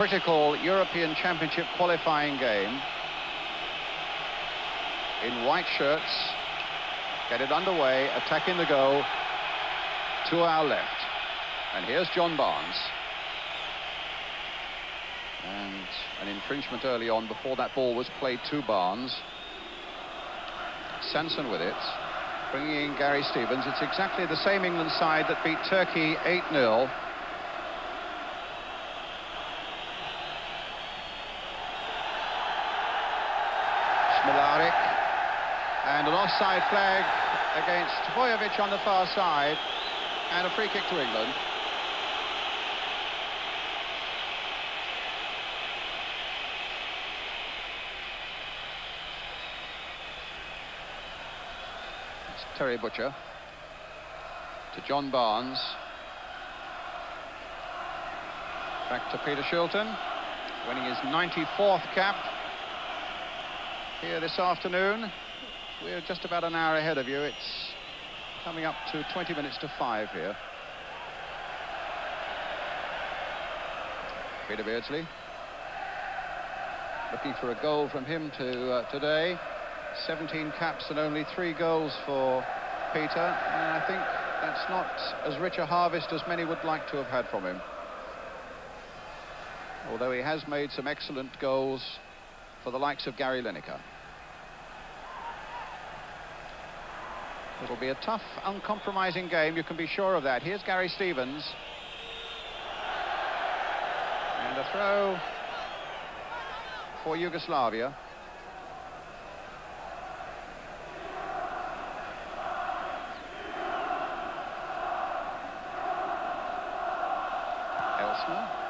critical European Championship qualifying game in white shirts. Get it underway, attacking the goal to our left. And here's John Barnes. And an infringement early on before that ball was played to Barnes. Sansom with it, bringing in Gary Stevens. It's exactly the same England side that beat Turkey 8-0. And an offside flag against Vujovic on the far side. And a free kick to England. It's Terry Butcher to John Barnes. Back to Peter Shilton, winning his 94th cap here this afternoon. We're just about an hour ahead of you. It's coming up to 20 minutes to five here. Peter Beardsley looking for a goal from him to uh, today. 17 caps and only three goals for Peter. And I think that's not as rich a harvest as many would like to have had from him. Although he has made some excellent goals for the likes of Gary Lineker. It'll be a tough, uncompromising game, you can be sure of that. Here's Gary Stevens. And a throw for Yugoslavia. Elsner.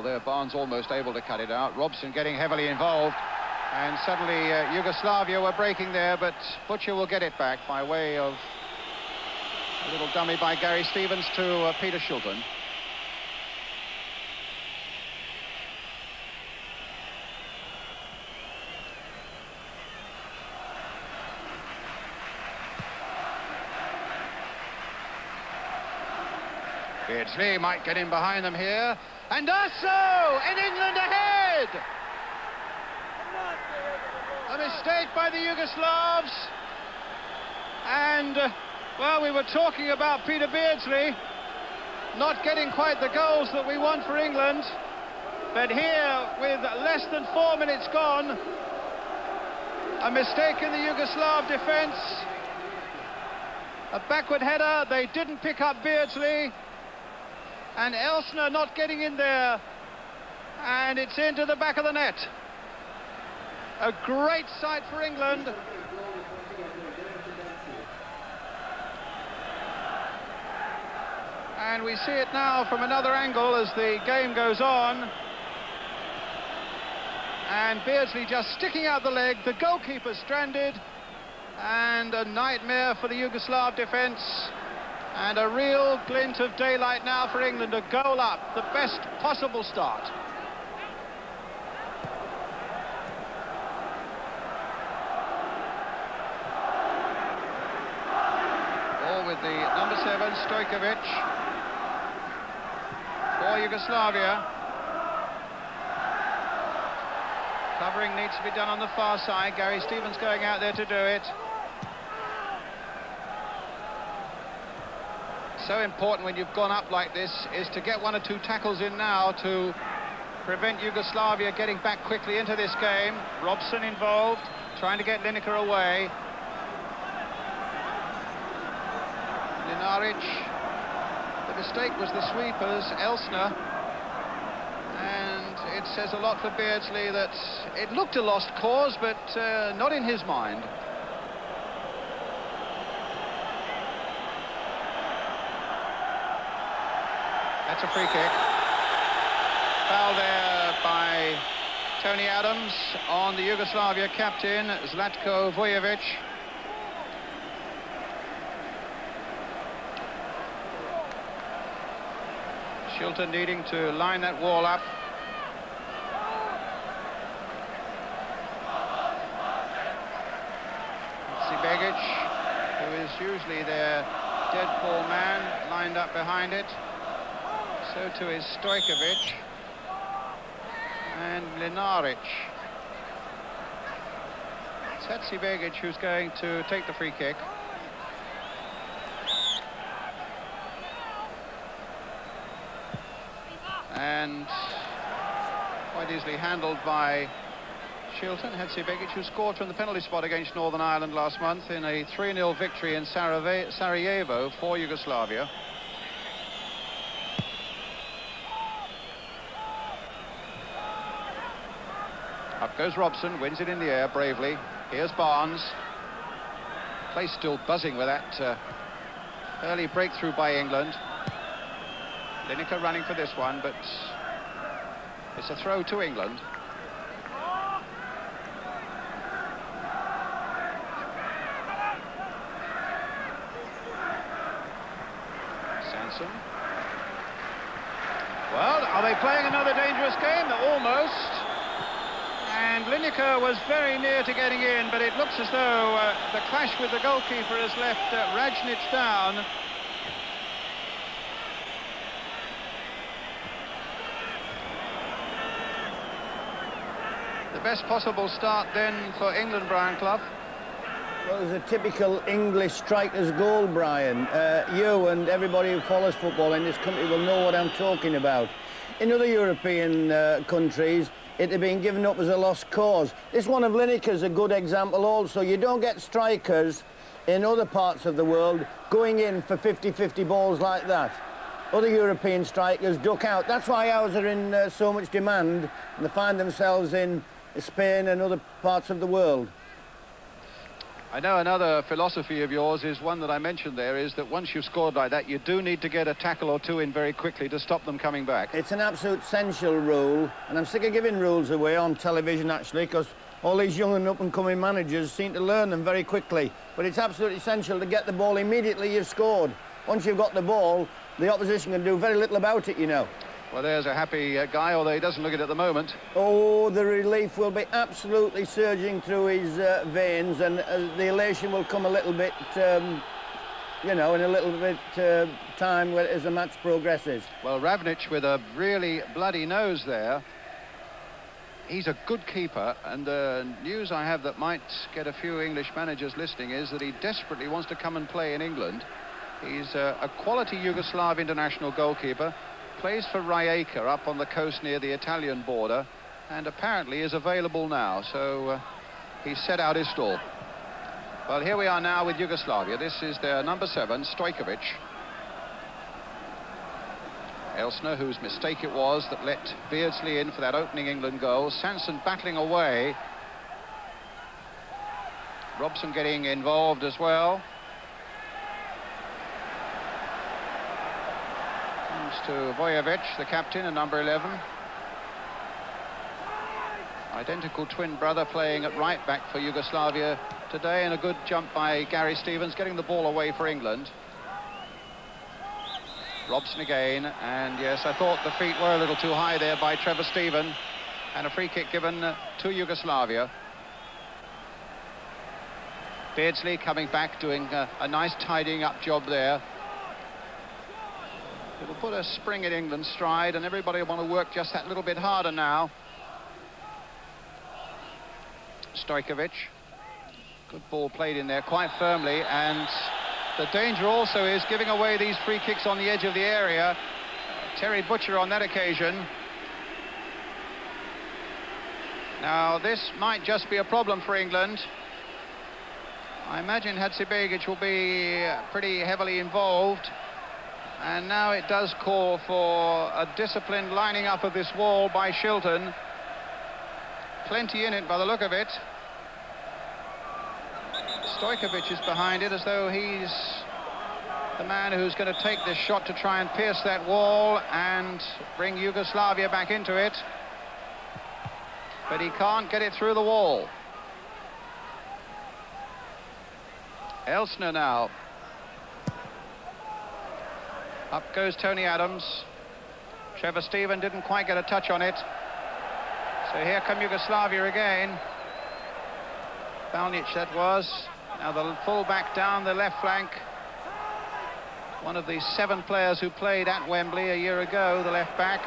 Ball there, Barnes almost able to cut it out. Robson getting heavily involved. And suddenly uh, Yugoslavia were breaking there, but Butcher will get it back by way of a little dummy by Gary Stevens to uh, Peter Shilton. Beardsley might get in behind them here. And Asso in England ahead! A mistake by the Yugoslavs. And, uh, well, we were talking about Peter Beardsley not getting quite the goals that we want for England. But here, with less than four minutes gone, a mistake in the Yugoslav defence. A backward header, they didn't pick up Beardsley. And Elsner not getting in there. And it's into the back of the net. A great sight for England. And we see it now from another angle as the game goes on. And Beardsley just sticking out the leg, the goalkeeper stranded, and a nightmare for the Yugoslav defence. And a real glint of daylight now for England, a goal up, the best possible start. Ball with the number seven, Stojkovic. For Yugoslavia. Covering needs to be done on the far side. Gary Stevens going out there to do it. So important when you've gone up like this is to get one or two tackles in now to prevent Yugoslavia getting back quickly into this game. Robson involved, trying to get Lineker away. Mlinaric. The mistake was the sweepers, Elsner. And it says a lot for Beardsley that it looked a lost cause, but uh, not in his mind. That's a free kick. Foul there by Tony Adams on the Yugoslavia captain, Zlatko Vujovic. Shilton needing to line that wall up. Sibegic, who is usually their dead ball man, lined up behind it. So too is Stojkovic and Mlinaric. It's Hadzibegic who's going to take the free kick. And quite easily handled by Shilton. Hadzibegic, who scored from the penalty spot against Northern Ireland last month in a 3-0 victory in Sarajevo for Yugoslavia. Up goes Robson, wins it in the air bravely. Here's Barnes. Place still buzzing with that uh, early breakthrough by England. Lineker running for this one, but it's a throw to England. Sansom. Well, are they playing another dangerous game? Almost. And Lineker was very near to getting in, but it looks as though uh, the clash with the goalkeeper has left uh, Ravnic down. The best possible start then for England, Brian Clough. Well, it's a typical English striker's goal, Brian. Uh, you and everybody who follows football in this country will know what I'm talking about. In other European uh, countries, it had been given up as a lost cause. This one of Lineker's a good example also. You don't get strikers in other parts of the world going in for 50-50 balls like that. Other European strikers duck out. That's why ours are in uh, so much demand and they find themselves in Spain and other parts of the world. I know another philosophy of yours is one that I mentioned there, is that once you've scored like that, you do need to get a tackle or two in very quickly to stop them coming back. It's an absolute essential rule, and I'm sick of giving rules away on television, actually, because all these young and up-and-coming managers seem to learn them very quickly. But it's absolutely essential to get the ball immediately you've scored. Once you've got the ball, the opposition can do very little about it, you know. Well, there's a happy uh, guy, although he doesn't look it at the moment. Oh, the relief will be absolutely surging through his uh, veins, and uh, the elation will come a little bit, um, you know, in a little bit uh, time as the match progresses. Well, Ravnic with a really bloody nose there. He's a good keeper, and the news I have that might get a few English managers listening is that he desperately wants to come and play in England. He's uh, a quality Yugoslav international goalkeeper plays for Rijeka up on the coast near the Italian border and apparently is available now so uh, he's set out his stall. Well here we are now with Yugoslavia. This is their number seven Stojkovic. Elsner whose mistake it was that let Beardsley in for that opening England goal. Sansom battling away. Robson getting involved as well to Vujovic, the captain and number 11. Identical twin brother playing at right back for Yugoslavia today and a good jump by Gary Stevens getting the ball away for England. Robson again and yes I thought the feet were a little too high there by Trevor Steven and a free kick given to Yugoslavia. Beardsley coming back doing a, a nice tidying up job there It'll put a spring in England's stride, and everybody will want to work just that little bit harder now. Stojkovic. Good ball played in there quite firmly, and the danger also is giving away these free kicks on the edge of the area. Terry Butcher on that occasion. Now, this might just be a problem for England. I imagine Hadzibegic will be pretty heavily involved. And now it does call for a disciplined lining up of this wall by Shilton. Plenty in it by the look of it. Stojkovic is behind it as though he's the man who's going to take this shot to try and pierce that wall and bring Yugoslavia back into it. But he can't get it through the wall. Elsner now up goes Tony Adams. Trevor Steven didn't quite get a touch on it. So here come Yugoslavia again. Baljic that was. Now the full-back down the left flank. One of the seven players who played at Wembley a year ago, the left back.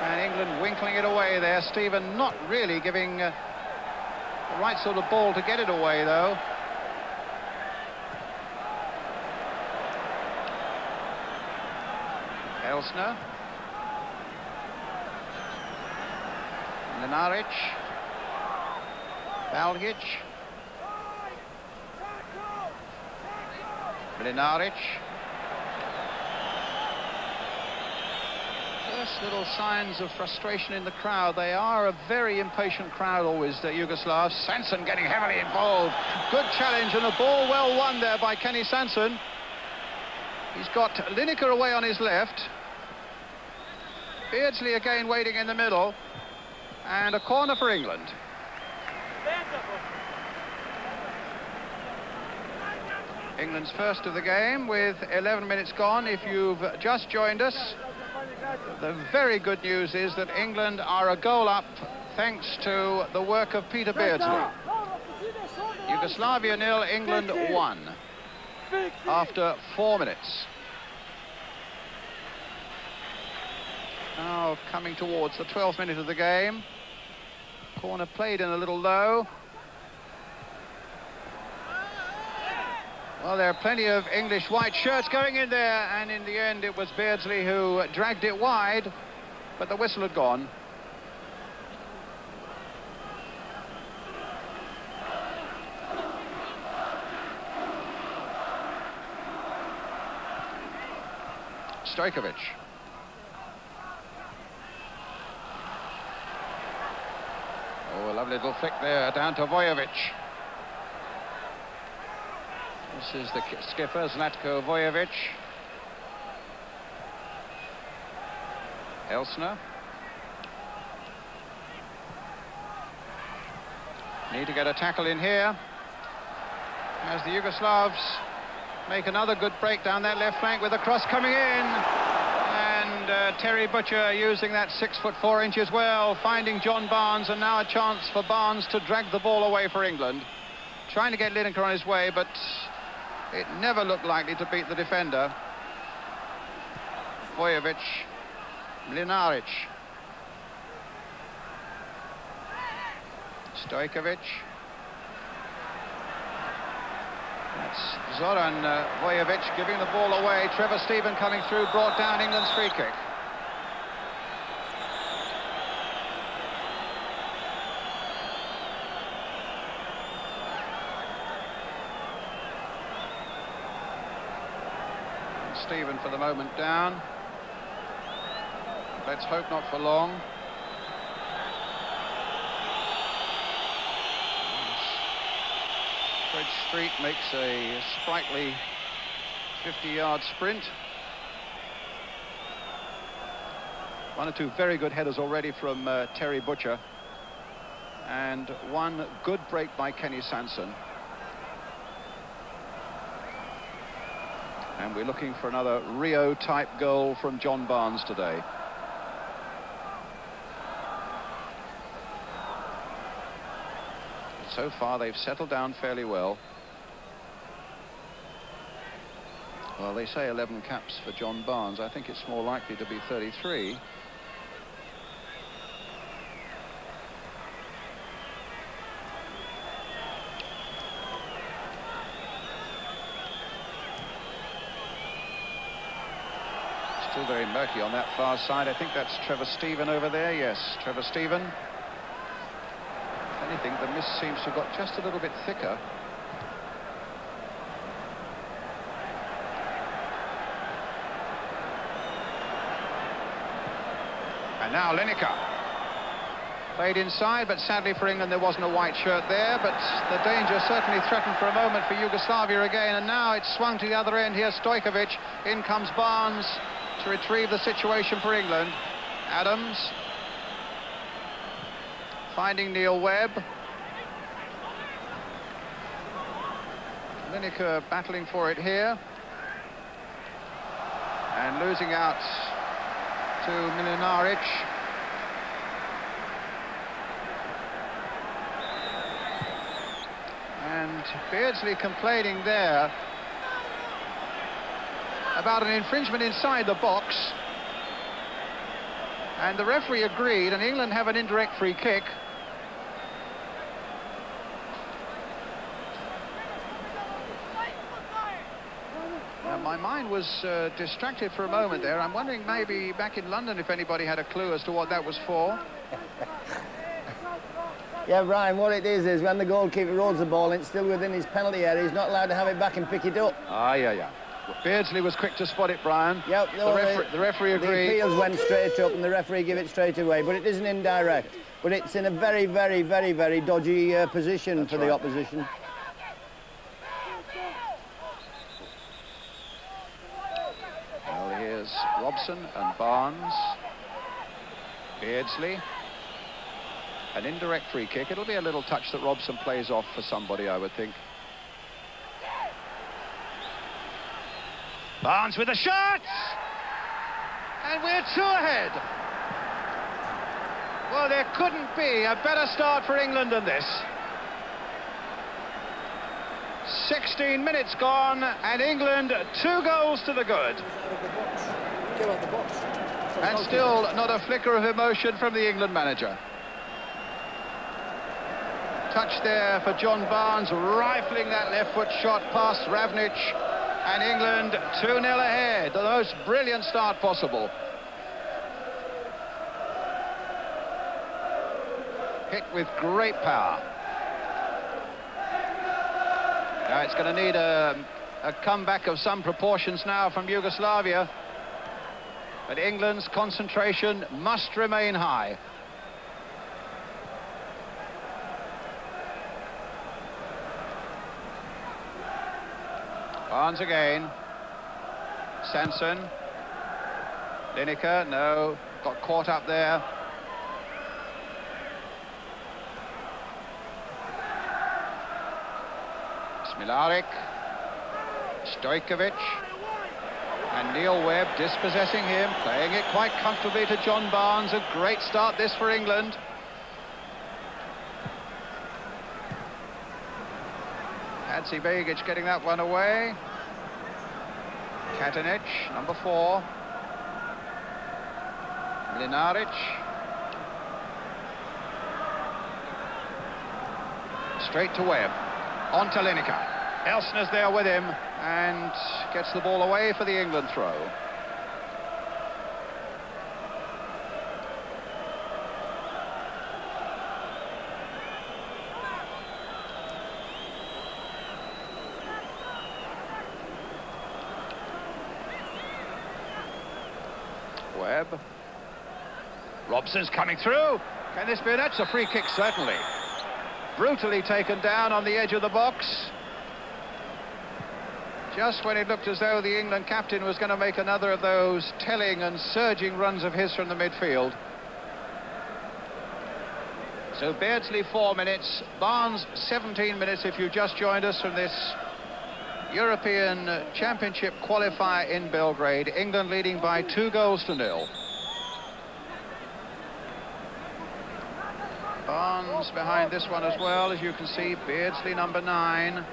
And England winkling it away there. Steven not really giving uh, the right sort of ball to get it away, though. Elsner. Mlinaric. Baljic. Mlinaric. First little signs of frustration in the crowd. They are a very impatient crowd always, the Yugoslavs. Sansom getting heavily involved. Good challenge and a ball well won there by Kenny Sansom. He's got Lineker away on his left. Beardsley again waiting in the middle. And a corner for England. England's first of the game with 11 minutes gone. If you've just joined us, the very good news is that England are a goal up thanks to the work of Peter Beardsley. Yugoslavia nil, England one after four minutes. Now coming towards the 12th minute of the game. Corner played in a little low. Well, there are plenty of English white shirts going in there, and in the end it was Beardsley who dragged it wide, but the whistle had gone. Stojkovic. Oh, a lovely little flick there, down to Vujovic. This is the skipper, Zlatko Vujovic. Elsner. Need to get a tackle in here. As the Yugoslavs make another good break down that left flank with a cross coming in. And uh, Terry Butcher using that six foot four inches well, finding John Barnes, and now a chance for Barnes to drag the ball away for England. Trying to get Lineker on his way, but it never looked likely to beat the defender. Vujovic, Mlinaric. Stojkovic. That's Zoran uh, giving the ball away. Trevor Steven coming through, brought down England's free kick. Steven for the moment down. Let's hope not for long. Fred Street makes a sprightly 50-yard sprint. One or two very good headers already from uh, Terry Butcher. And one good break by Kenny Sansom. And we're looking for another Rio-type goal from John Barnes today. So far, they've settled down fairly well. Well, they say 11 caps for John Barnes. I think it's more likely to be 33. Still very murky on that far side. I think that's Trevor Steven over there. Yes, Trevor Steven. Anything, the mist seems to have got just a little bit thicker. And now Lineker. Played inside, but sadly for England there wasn't a white shirt there, but the danger certainly threatened for a moment for Yugoslavia again, and now it's swung to the other end here, Stojkovic. In comes Barnes to retrieve the situation for England. Adams finding Neil Webb. Lineker battling for it here. And losing out to Mlinaric. And Beardsley complaining there about an infringement inside the box. And the referee agreed, and England have an indirect free kick. Mind was uh, distracted for a moment there. I'm wondering maybe back in London if anybody had a clue as to what that was for. Yeah, Brian, what it is is when the goalkeeper rolls the ball and it's still within his penalty area, he's not allowed to have it back and pick it up. Ah, yeah, yeah. Beardsley was quick to spot it, Brian. Yep. The, refer the referee agreed. The appeals went straight up and the referee gave it straight away, but it isn't indirect. But it's in a very, very, very, very dodgy uh, position That's for right. the opposition. Well, here's Robson and Barnes. Beardsley. An indirect free kick. It'll be a little touch that Robson plays off for somebody, I would think. Barnes with a shot! And we're two ahead. Well, there couldn't be a better start for England than this. 16 minutes gone, and England two goals to the good. And still not a flicker of emotion from the England manager. Touch there for John Barnes, rifling that left foot shot past Ravnic. And England 2-0 ahead. The most brilliant start possible. Hit with great power. Now it's going to need a, a comeback of some proportions now from Yugoslavia. But England's concentration must remain high. Barnes again. Sansom. Lineker, no. Got caught up there. Smilarik. Stojkovic. And Neil Webb dispossessing him, playing it quite comfortably to John Barnes. A great start this for England. Hadzibegic getting that one away. Katanec, number four. Mlinaric. Straight to Webb. On to Lineker. Elsner's there with him and gets the ball away for the England throw. Webb. Robson's coming through. Can this be? That's a free kick, certainly. Brutally taken down on the edge of the box. Just when it looked as though the England captain was going to make another of those telling and surging runs of his from the midfield. So Beardsley four minutes, Barnes 17 minutes if you've just joined us from this European Championship qualifier in Belgrade. England leading by two goals to nil. Barnes behind this one as well, as you can see, Beardsley number nine.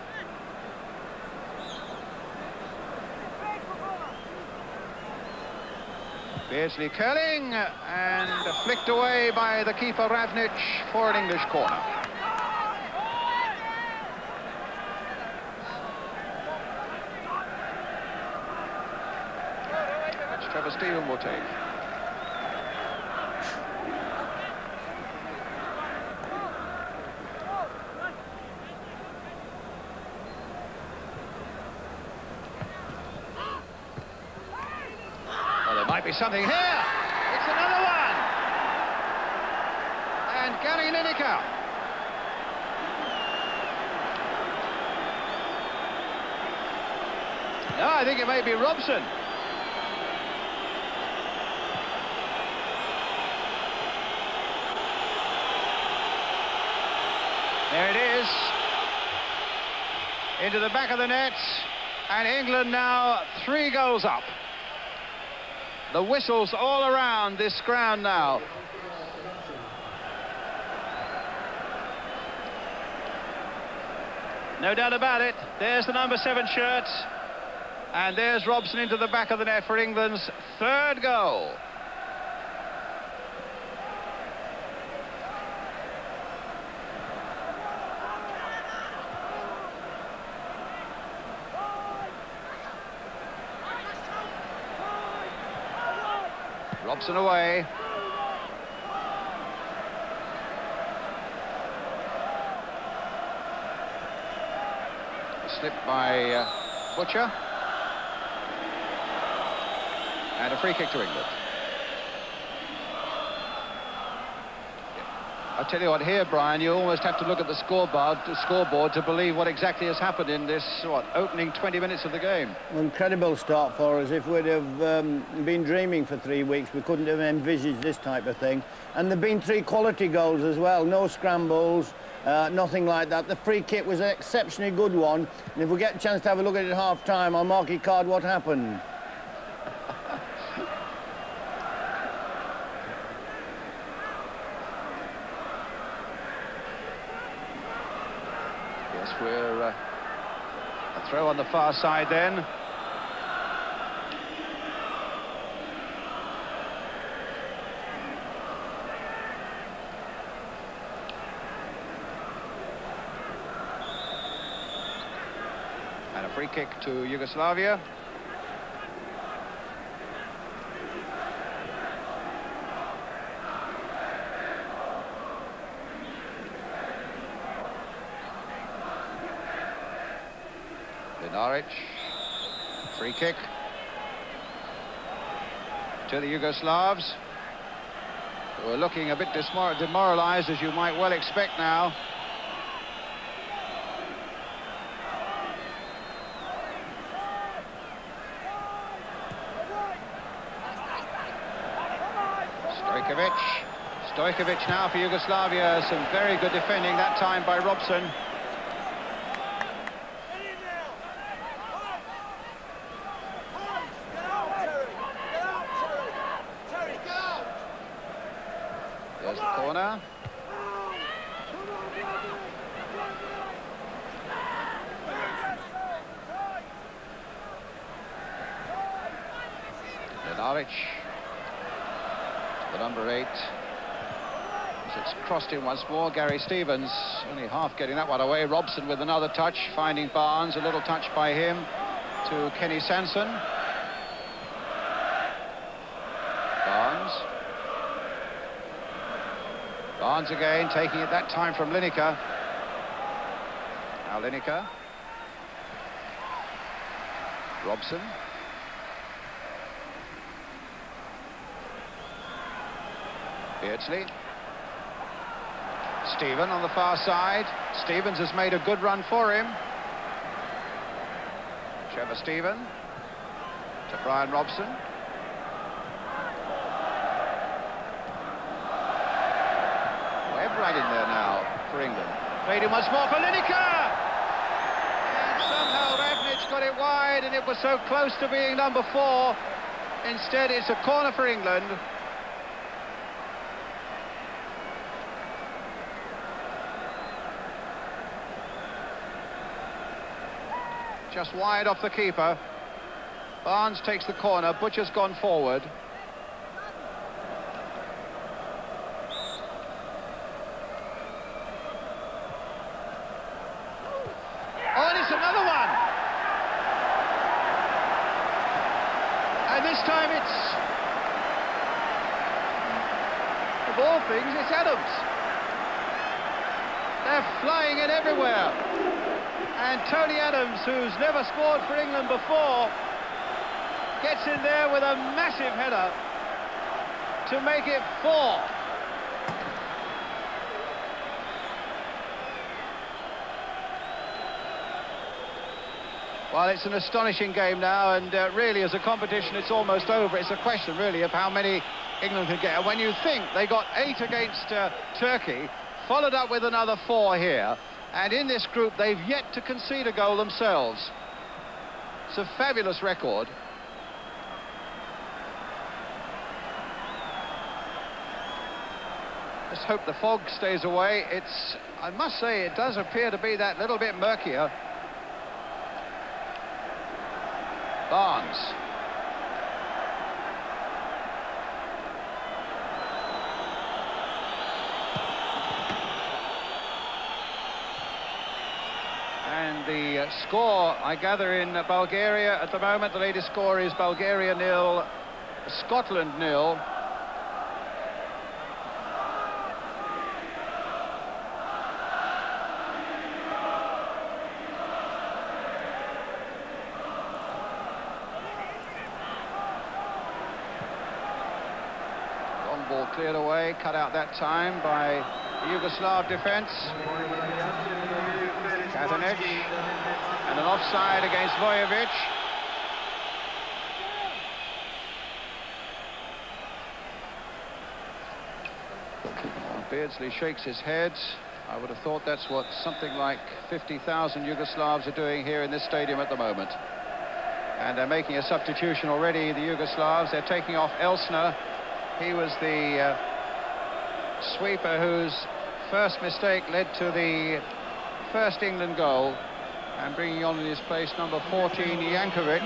Beardsley curling and flicked away by the keeper Ravnic for an English corner. Which Trevor Steven will take. Be something here. It's another one. And Gary Lineker. No, I think it may be Robson. There it is. Into the back of the net. And England now three goals up. The whistles all around this ground now. No doubt about it. There's the number seven shirt. And there's Robson into the back of the net for England's third goal. Robson away. Slip by uh, Butcher. And a free kick to England. I tell you what, here, Brian, you almost have to look at the scoreboard, the scoreboard to believe what exactly has happened in this, what, opening 20 minutes of the game. Incredible start for us. If we'd have um, been dreaming for three weeks, we couldn't have envisaged this type of thing. And there've been three quality goals as well. No scrambles, uh, nothing like that. The free kick was an exceptionally good one. And if we get a chance to have a look at it at half-time, I'll mark your card what happened. we're uh, a throw on the far side then. And a free kick to Yugoslavia. Norwich. Free kick. To the Yugoslavs. Who are looking a bit demoralised, as you might well expect now. Stojkovic. Stojkovic now for Yugoslavia. Some very good defending that time by Robson. Once more. Gary Stevens only half getting that one away. Robson with another touch, finding Barnes. A little touch by him to Kenny Sansom. Barnes. Barnes again, taking it that time from Lineker. Now Lineker. Robson. Beardsley. Steven on the far side. Stevens has made a good run for him. Trevor Steven to Brian Robson. Webb right in there now for England. Played him once more for Lineker! And somehow Ravnic got it wide and it was so close to being number four. Instead, it's a corner for England. Just wide off the keeper. Barnes takes the corner, Butcher's gone forward. Oh, and it's another one! And this time it's... Of all things, it's Adams. They're flying it everywhere. And Tony Adams, who's never scored for England before, gets in there with a massive header to make it four. Well, it's an astonishing game now, and uh, really, as a competition, it's almost over. It's a question, really, of how many England can get. And when you think they got eight against uh, Turkey, followed up with another four here, and in this group, they've yet to concede a goal themselves. It's a fabulous record. Let's hope the fog stays away. It's, I must say, it does appear to be that little bit murkier. Barnes. And the uh, score, I gather, in Bulgaria at the moment, the latest score is Bulgaria nil, Scotland nil. Long ball cleared away, cut out that time by Yugoslav defence. Katanec. And an offside against Vujovic. Well, Beardsley shakes his head. I would have thought that's what something like 50,000 Yugoslavs are doing here in this stadium at the moment. And they're making a substitution already, the Yugoslavs. They're taking off Elsner. He was the uh, sweeper whose first mistake led to the first England goal and bringing on in his place number 14 Jankovic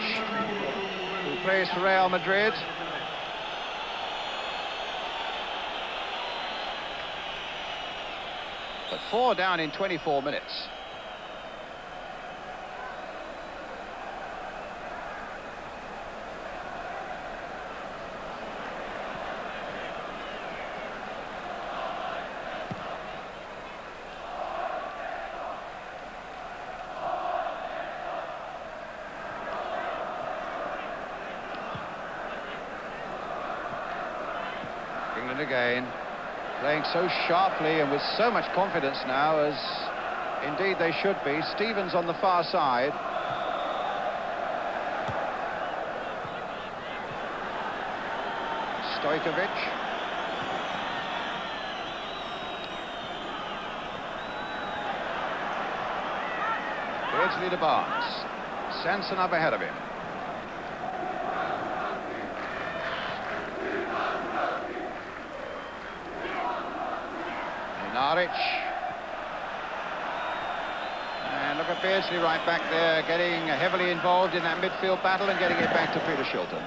who plays for Real Madrid. But four down in 24 minutes England again, playing so sharply and with so much confidence now as indeed they should be. Stevens on the far side. Stojkovic. Beardsley to Barnes. Sansom up ahead of him. Naric. And look at Beardsley right back there, getting heavily involved in that midfield battle and getting it back to Peter Shilton.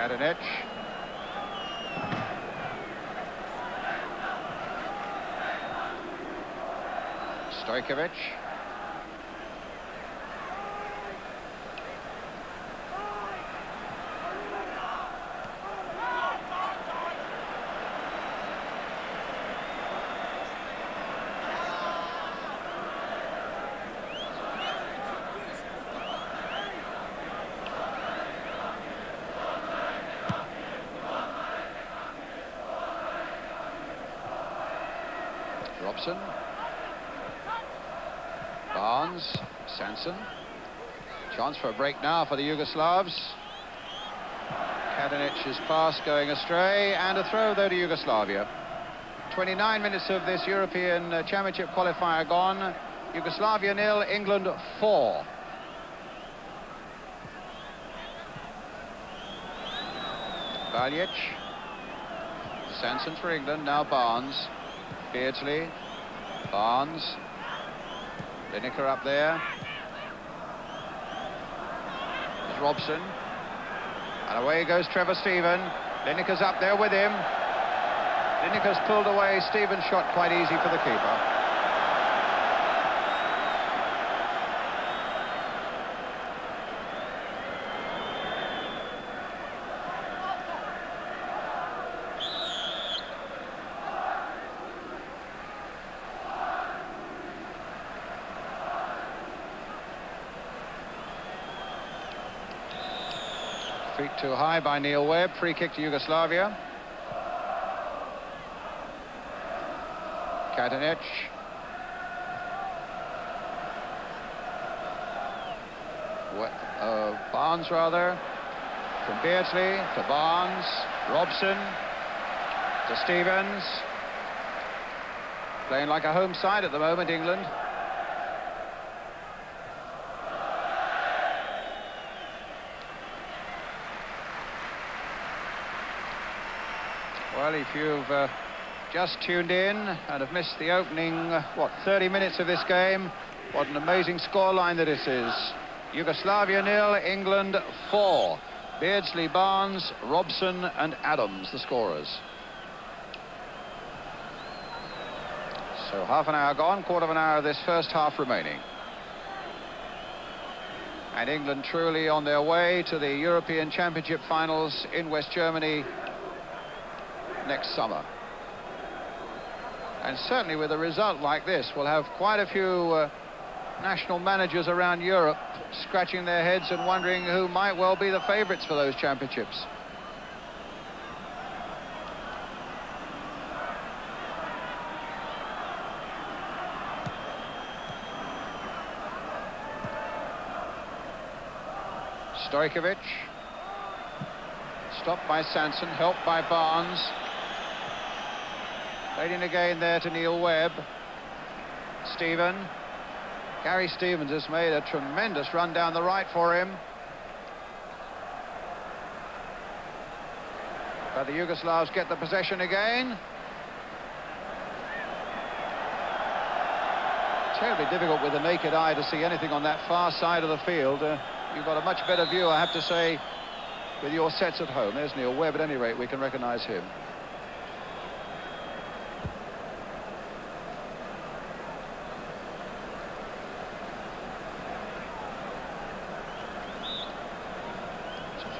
Katanec. Stojkovic. Robson. Barnes. Sansom. Chance for a break now for the Yugoslavs. Katanec's pass going astray, and a throw, though, to Yugoslavia. 29 minutes of this European uh, Championship qualifier gone. Yugoslavia nil, England four. Baljic. Sansom for England, now Barnes. Beardsley. Barnes. Lineker up there. There's Robson. And away goes Trevor Steven. Lineker's up there with him. Lineker's pulled away. Steven's shot quite easy for the keeper. Too high by Neil Webb. Free kick to Yugoslavia. Katanec. What, uh, Barnes, rather. From Beardsley to Barnes, Robson to Stevens. Playing like a home side at the moment, England. You've uh, just tuned in and have missed the opening, uh, what, 30 minutes of this game, what an amazing scoreline that this is. Yugoslavia nil, England four. Beardsley, Barnes, Robson and Adams, the scorers. So half an hour gone, quarter of an hour of this first half remaining. And England truly on their way to the European Championship finals in West Germany next summer. And certainly with a result like this, we'll have quite a few uh, national managers around Europe scratching their heads and wondering who might well be the favourites for those championships. Stojkovic. Stopped by Sansom, helped by Barnes. In again there to Neil Webb. Steven. Gary Stevens has made a tremendous run down the right for him. But the Yugoslavs get the possession again. Terribly difficult with the naked eye to see anything on that far side of the field. Uh, you've got a much better view, I have to say, with your sets at home. There's Neil Webb, at any rate, we can recognise him.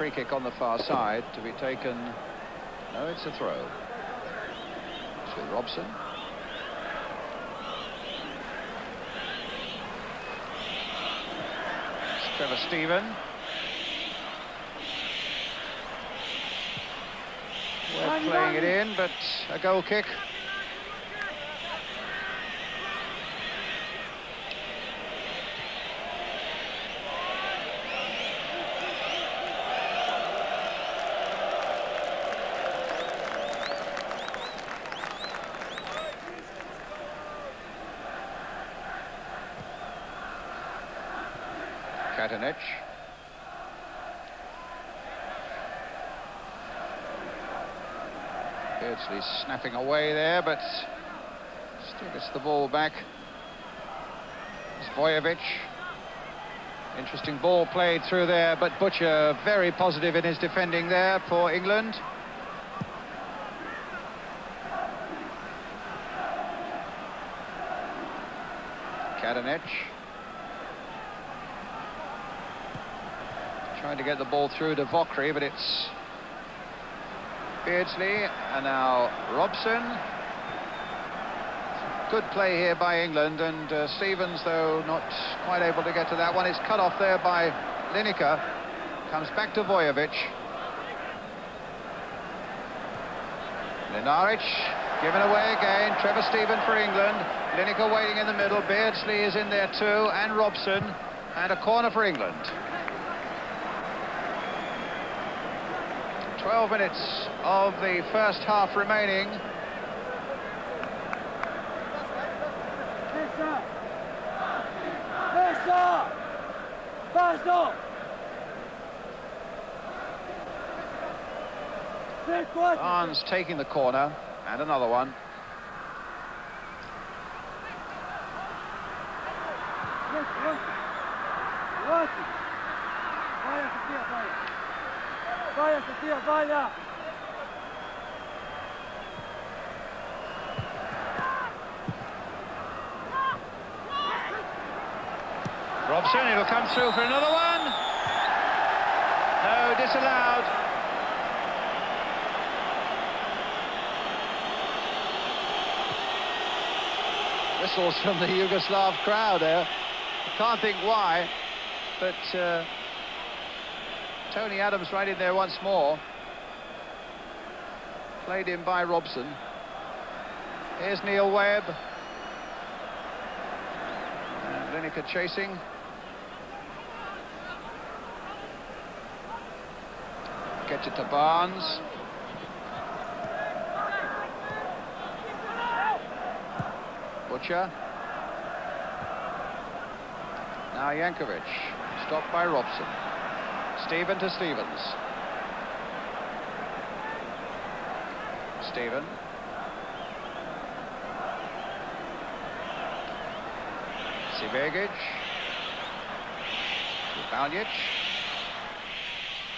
Free kick on the far side to be taken. No, it's a throw. It's with Robson. It's Trevor Steven. We're playing it in, but a goal kick. Katanec. Beardsley snapping away there, but still gets the ball back. Zvojevic. Interesting ball played through there, but Butcher very positive in his defending there for England. Katanec. To get the ball through to Vokri, but it's Beardsley, and now Robson. Good play here by England, and uh, Stevens, though, not quite able to get to that one. It's cut off there by Lineker. Comes back to Vujovic. Mlinaric, given away again. Trevor Steven for England. Lineker waiting in the middle. Beardsley is in there too, and Robson. And a corner for England. 12 minutes of the first half remaining. Barnes taking the corner, and another one. Váyase, tío, vaya. Robson, it'll come through for another one. No, disallowed. Whistles from the Yugoslav crowd there. I can't think why, but uh, Tony Adams right in there once more. Played in by Robson. Here's Neil Webb. And Lineker chasing. Gets it to Barnes. Butcher. Now Jankovic. Stopped by Robson. Steven to Stevens. Steven. Sivegic. Baljic.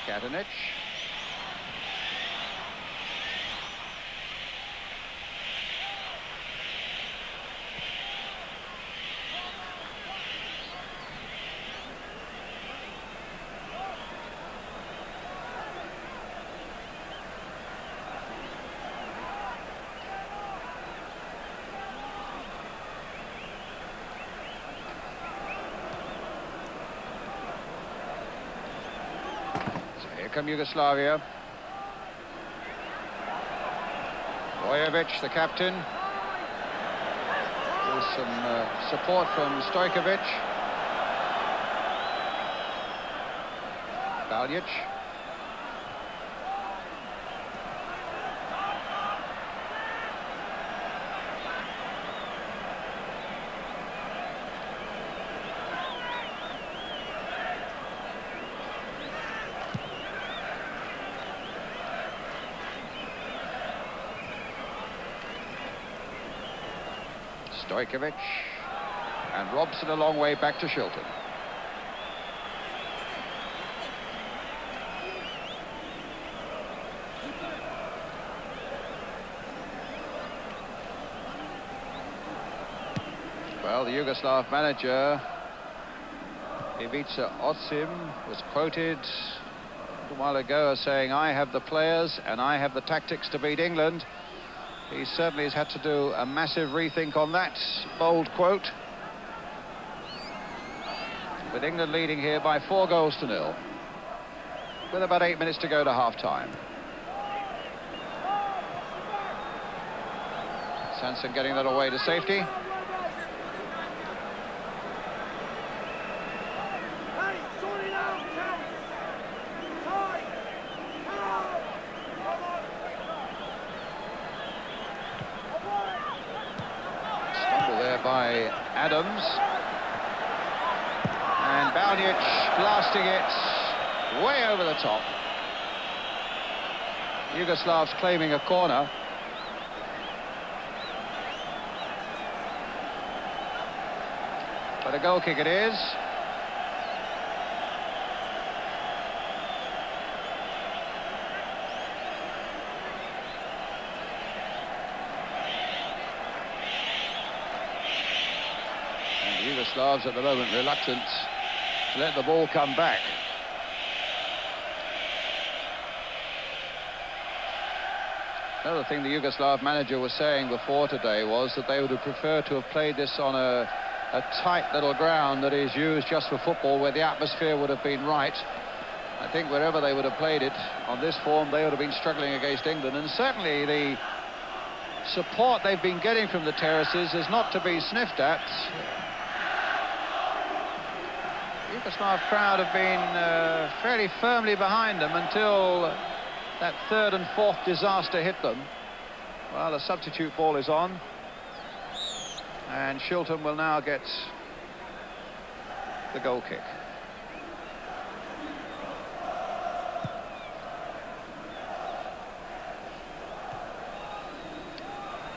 Katanec. Come Yugoslavia. Vujovic, the captain. With some uh, support from Stojkovic. Baljic. Stojkovic. And Robson a long way back to Shilton. Well, the Yugoslav manager, Ivica Osim, was quoted a while ago as saying, I have the players and I have the tactics to beat England. He certainly has had to do a massive rethink on that bold quote. With England leading here by four goals to nil. With about eight minutes to go to half-time. Sansom getting that away to safety. by Adams. And Baljic blasting it way over the top. Yugoslavs claiming a corner. But a goal kick it is. And Yugoslavs at the moment reluctant to let the ball come back. Another thing the Yugoslav manager was saying before today was that they would have preferred to have played this on a, a tight little ground that is used just for football where the atmosphere would have been right. I think wherever they would have played it on this form, they would have been struggling against England. And certainly the support they've been getting from the terraces is not to be sniffed at. The Yugoslav crowd have been uh, fairly firmly behind them until that third and fourth disaster hit them. Well, the substitute ball is on. And Shilton will now get the goal kick.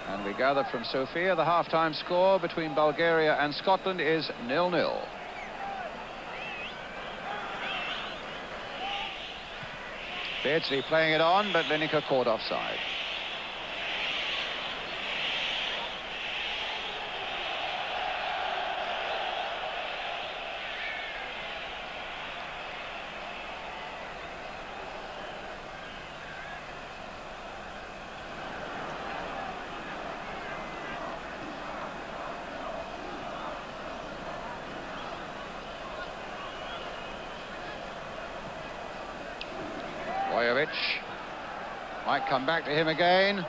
And we gather from Sofia the half-time score between Bulgaria and Scotland is nil-nil. Beardsley playing it on, but Lineker caught offside. Vujovic. Back to him again.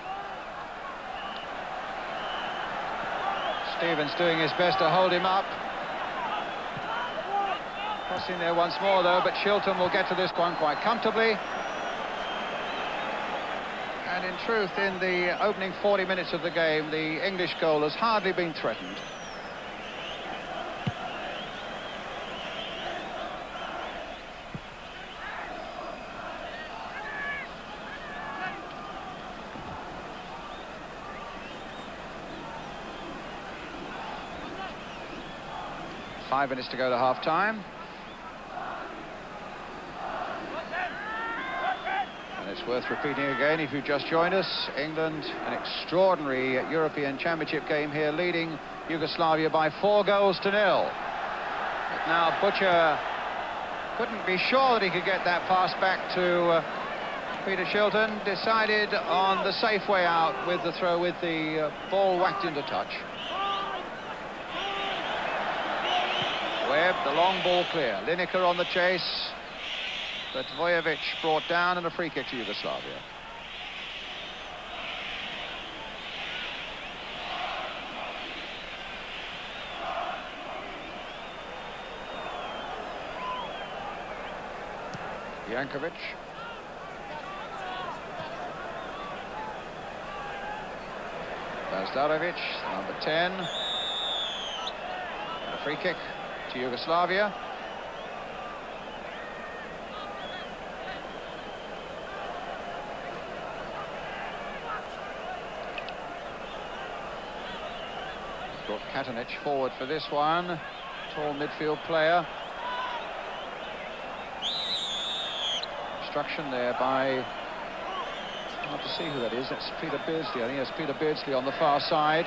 Stevens doing his best to hold him up. Crossing there once more, though, but Shilton will get to this one quite comfortably. And in truth, in the opening 40 minutes of the game, the English goal has hardly been threatened. Five minutes to go to half-time. And it's worth repeating again, if you've just joined us, England, an extraordinary European Championship game here, leading Yugoslavia by four goals to nil. But now Butcher couldn't be sure that he could get that pass back to uh, Peter Shilton, decided on the safe way out with the throw with the uh, ball whacked into touch. The long ball clear. Lineker on the chase, but Vujovic brought down and a free kick to Yugoslavia. Jankovic. Bazdarevic, number 10. And a free kick to Yugoslavia. Brought Katanec forward for this one. Tall midfield player. Obstruction there by... Hard to see who that is. That's Peter Beardsley. I think Peter Beardsley on the far side.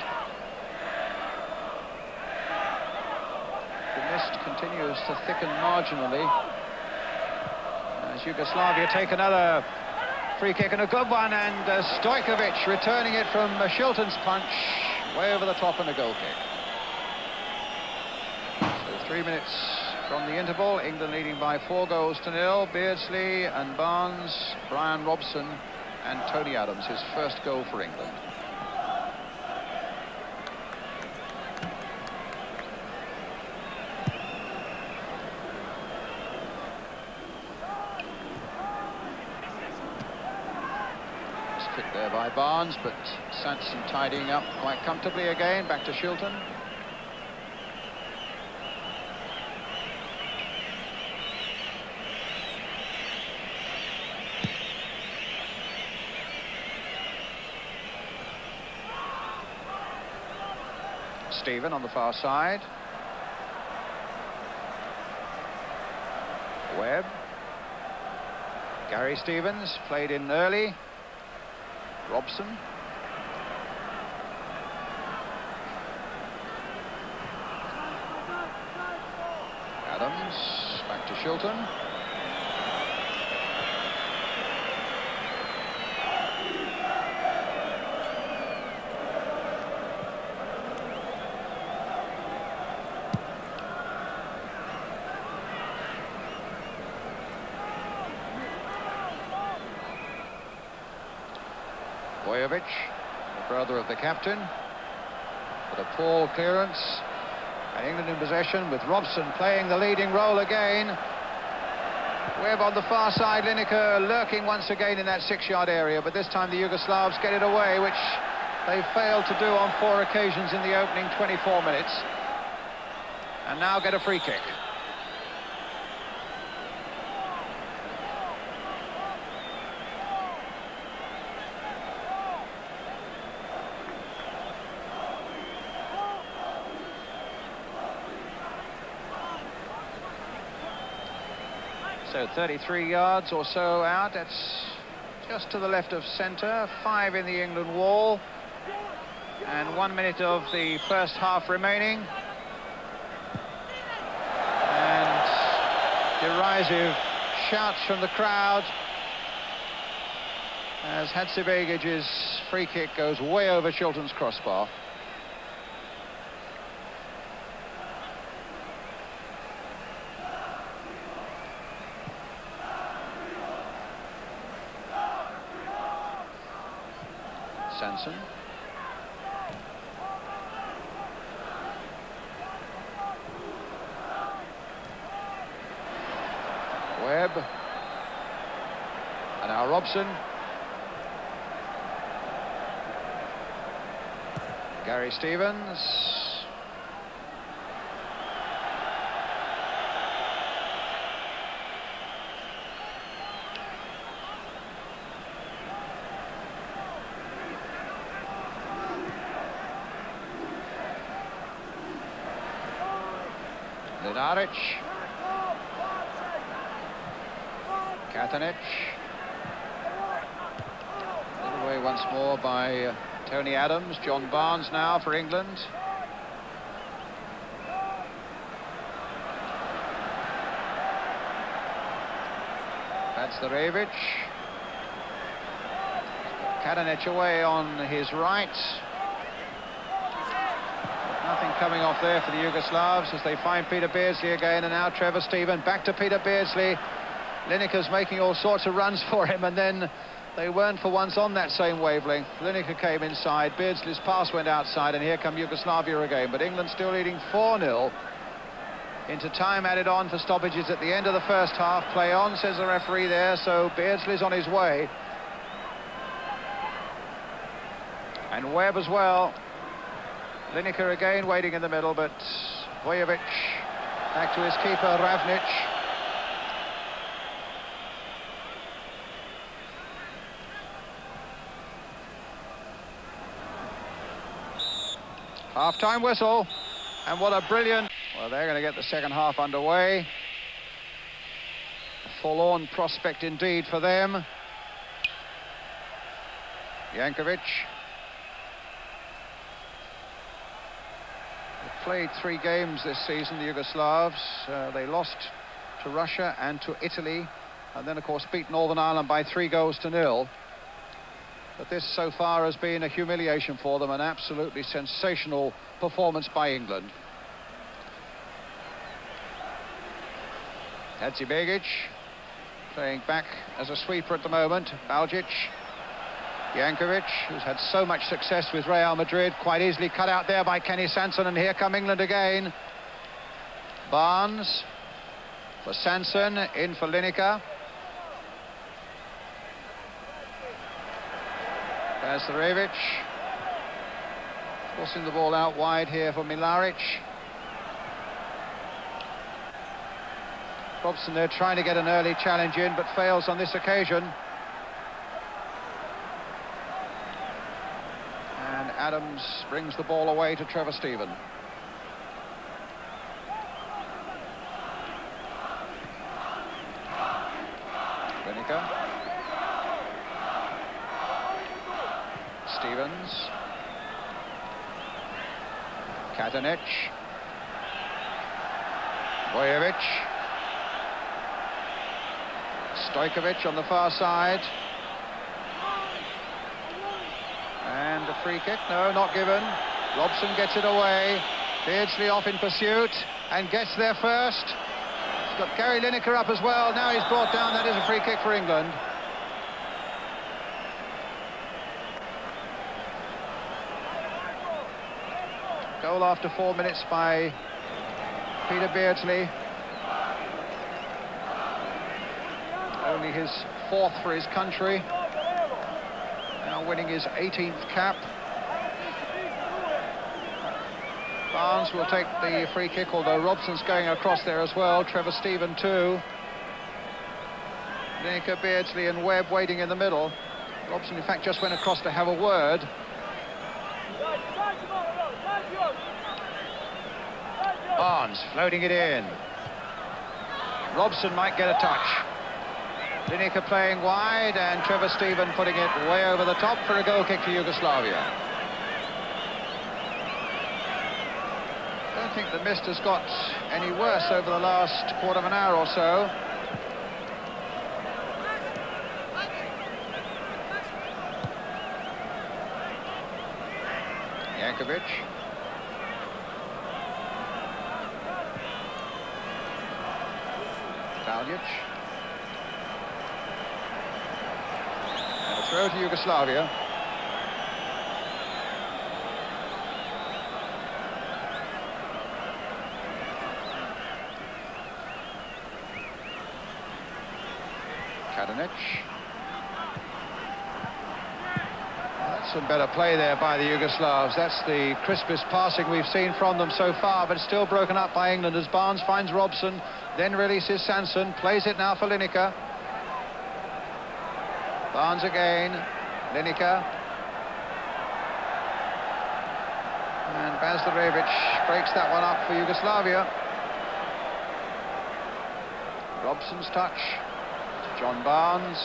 Continues to thicken marginally. As Yugoslavia take another free kick and a good one, and uh, Stojkovic returning it from uh, Shilton's punch way over the top and a goal kick. So three minutes from the interval, England leading by four goals to nil. Beardsley and Barnes, Bryan Robson and Tony Adams, his first goal for England. Kick there by Barnes, but Sansom tidying up quite comfortably again. Back to Shilton. Steven on the far side. Webb. Gary Stevens played in early. Robson. Adams, back to Shilton. Vujovic, the brother of the captain, with a poor clearance. And England in possession with Robson playing the leading role again. Webb on the far side, Lineker lurking once again in that six-yard area, but this time the Yugoslavs get it away, which they failed to do on four occasions in the opening 24 minutes. And now get a free kick. So 33 yards or so out. That's just to the left of centre. Five in the England wall. And one minute of the first half remaining. And derisive shouts from the crowd as Hadzibegić's free kick goes way over Shilton's crossbar. Johnson. Webb. And now Robson. Gary Stevens. Mlinaric. Katanec. Led away once more by uh, Tony Adams. John Barnes now for England. That's the Ravich. Katanec away on his right. Nothing coming off there for the Yugoslavs as they find Peter Beardsley again, and now Trevor Steven back to Peter Beardsley. Lineker's making all sorts of runs for him, and then they weren't for once on that same wavelength. Lineker came inside, Beardsley's pass went outside, and here come Yugoslavia again. But England still leading 4-0 into time added on for stoppages at the end of the first half. Play on, says the referee there, so Beardsley's on his way. And Webb as well. Lineker again waiting in the middle, but Vujovic back to his keeper, Ravnic. Half-time whistle, and what a brilliant... Well, they're going to get the second half underway. A forlorn prospect indeed for them. Jankovic. Played three games this season, the Yugoslavs. Uh, they lost to Russia and to Italy, and then, of course, beat Northern Ireland by three goals to nil. But this so far has been a humiliation for them, an absolutely sensational performance by England. Hadzibegic playing back as a sweeper at the moment. Baljic, Jankovic, who's had so much success with Real Madrid, quite easily cut out there by Kenny Sansom, and here come England again. Barnes for Sansom, in for Lineker. There's. Forcing the ball out wide here for Mlinaric. Robson there trying to get an early challenge in, but fails on this occasion. And Adams brings the ball away to Trevor. Lineker. Stevens. Katanec. Vujovic. Stojkovic on the far side. And a free kick, no, not given. Robson gets it away. Beardsley off in pursuit and gets there first. He's got Gary Lineker up as well. Now he's brought down. That is a free kick for England. Goal after four minutes by Peter Beardsley. Only his fourth for his country. Winning his 18th cap. Barnes will take the free kick, although Robson's going across there as well. Trevor Steven too. Lineker, Beardsley and Webb waiting in the middle. Robson, in fact, just went across to have a word. Barnes floating it in. Robson might get a touch. Lineker playing wide and Trevor Steven putting it way over the top for a goal kick to Yugoslavia. I don't think the mist has got any worse over the last quarter of an hour or so. Jankovic. Taljic. And a throw to Yugoslavia. Katanec. Well, that's Some better play there by the Yugoslavs. That's the crispest passing we've seen from them so far, but still broken up by England as Barnes finds Robson, then releases Sansom, plays it now for Lineker. Barnes again, Lineker. And Bazdarevic breaks that one up for Yugoslavia. Robson's touch. John Barnes.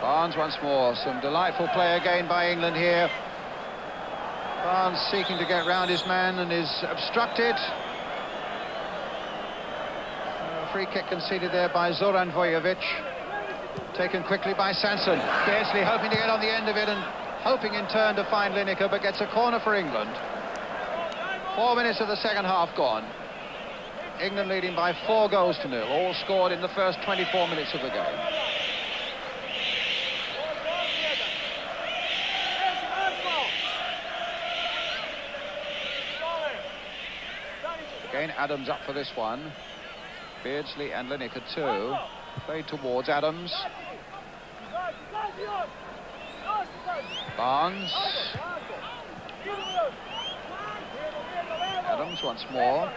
Barnes once more. Some delightful play again by England here. Barnes seeking to get round his man and is obstructed. Free kick conceded there by Zoran Vujovic. Taken quickly by Sansom. Beardsley hoping to get on the end of it and hoping in turn to find Lineker, but gets a corner for England. Four minutes of the second half gone. England leading by four goals to nil, all scored in the first 24 minutes of the game. Again, Adams up for this one. Beardsley and Lineker too. Played towards Adams. Barnes. Adams once more.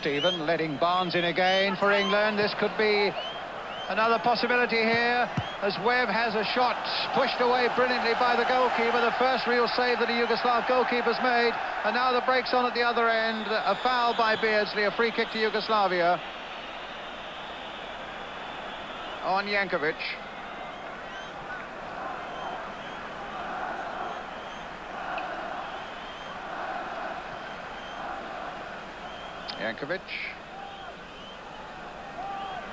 Steven letting Barnes in again for England. This could be another possibility here as Webb has a shot pushed away brilliantly by the goalkeeper. The first real save that a Yugoslav goalkeeper's made. And now the break's on at the other end. A foul by Beardsley, a free kick to Yugoslavia. On Jankovic. Jankovic.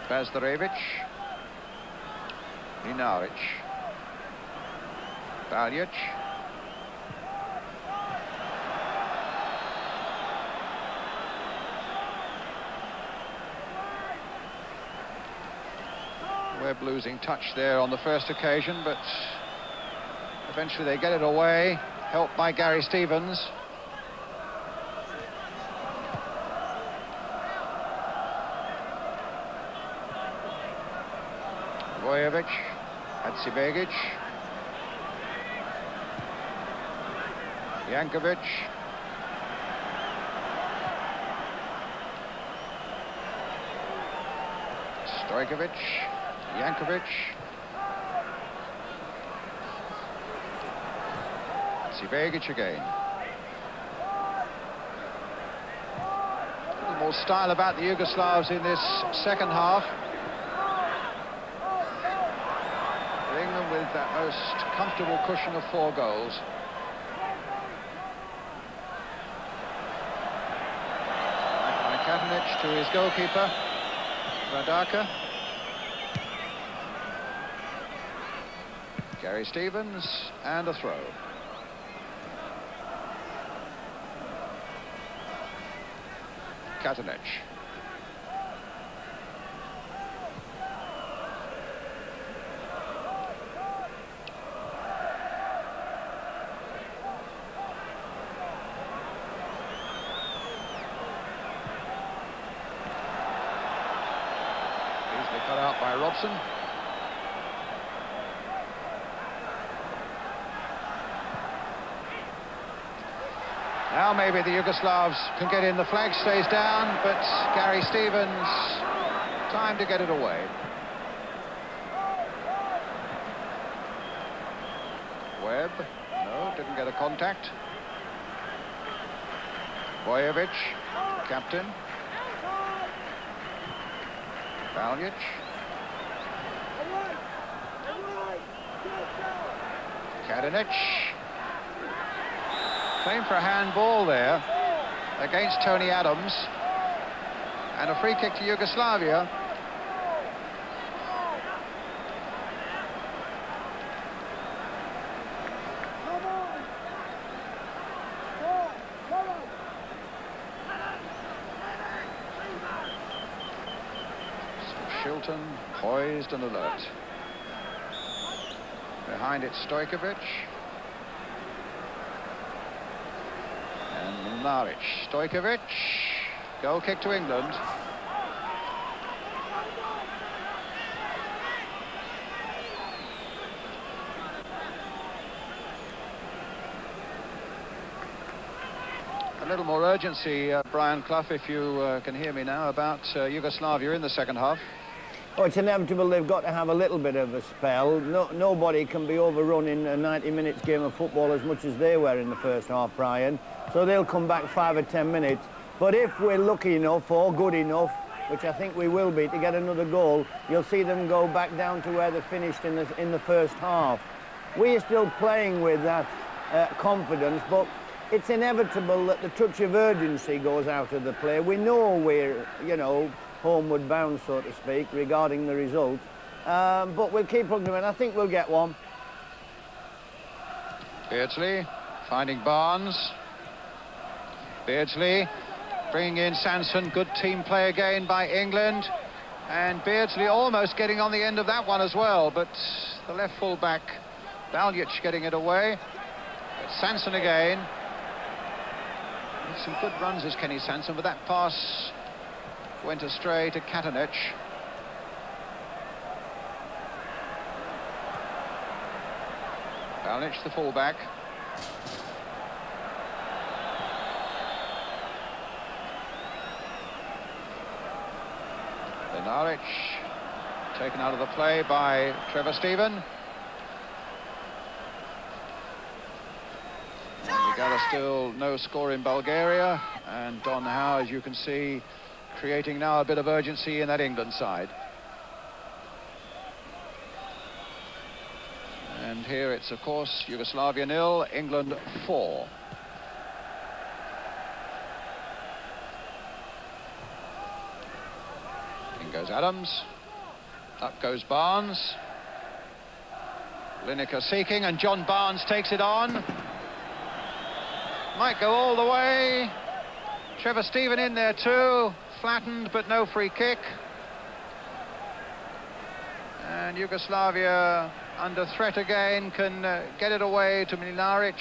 Bazdarevic. Mlinaric. Baljic. Webb losing touch there on the first occasion, but eventually they get it away, helped by Gary Stevens. Vujovic, Hadzibegic, Jankovic. Stojkovic, Jankovic. Hadzibegic again. A little more style about the Yugoslavs in this second half. England with that most comfortable cushion of four goals. Back by Katanec to his goalkeeper, Radača. Gary Stevens, and a throw. Katanec. Easily cut out. Now maybe the Yugoslavs can get in. The flag stays down, but Gary Stevens, time to get it away. Webb, no, didn't get a contact. Vujovic, captain. Baljic. Katanec. Claim for a handball there against Tony Adams. And a free kick to Yugoslavia. Shilton poised and alert. Behind it, Stojkovic. And Mladic. Stojkovic. Goal kick to England. A little more urgency, uh, Brian Clough, if you uh, can hear me now, about uh, Yugoslavia in the second half. Oh, it's inevitable they've got to have a little bit of a spell. No, nobody can be overrun in a 90 minutes game of football as much as they were in the first half, Brian. So they'll come back five or 10 minutes. But if we're lucky enough or good enough, which I think we will be, to get another goal, you'll see them go back down to where they finished in the, in the first half. We are still playing with that uh, confidence, but it's inevitable that the touch of urgency goes out of the play. We know we're, you know, homeward bound, so to speak, regarding the result. Um, but we'll keep plugging in. I think we'll get one. Beardsley finding Barnes. Beardsley bringing in Sansom. Good team play again by England. And Beardsley almost getting on the end of that one as well. But the left full-back, Baljic getting it away. But Sansom again. Some good runs as Kenny Sansom, but that pass went astray to Katanec. Baljic, the fullback. Benaric taken out of the play by Trevor. And got still no score in Bulgaria. And Don Howe, as you can see, creating now a bit of urgency in that England side. And here it's, of course, Yugoslavia nil, England four. In goes Adams. Up goes Barnes. Lineker seeking, and John Barnes takes it on. Might go all the way. Trevor Steven in there too flattened, but no free kick. And Yugoslavia under threat again, can uh, get it away to Mlinaric.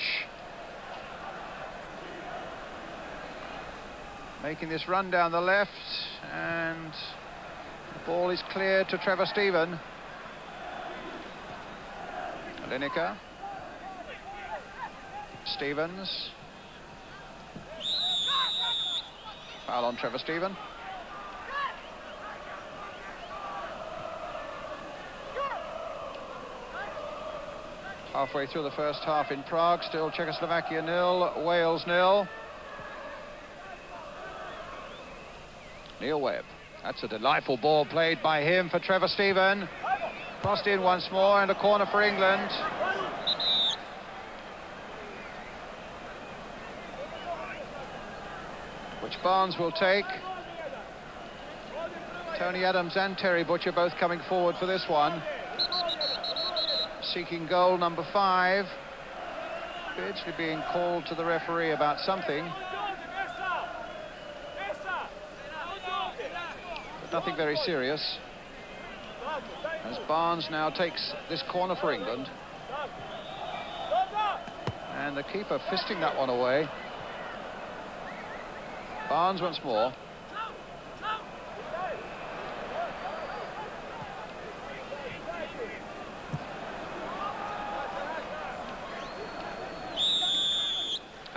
Making this run down the left, and the ball is cleared to Trevor Steven. Lineker. Stevens. Foul on Trevor Steven. Halfway through the first half in Prague, still Czechoslovakia nil, Wales nil. Neil Webb. That's a delightful ball played by him for Trevor Steven. Crossed in once more and a corner for England. which Barnes will take. Tony Adams and Terry Butcher both coming forward for this one. Seeking goal number five. Beardsley being called to the referee about something. But nothing very serious. As Barnes now takes this corner for England. And the keeper fisting that one away. Barnes once more.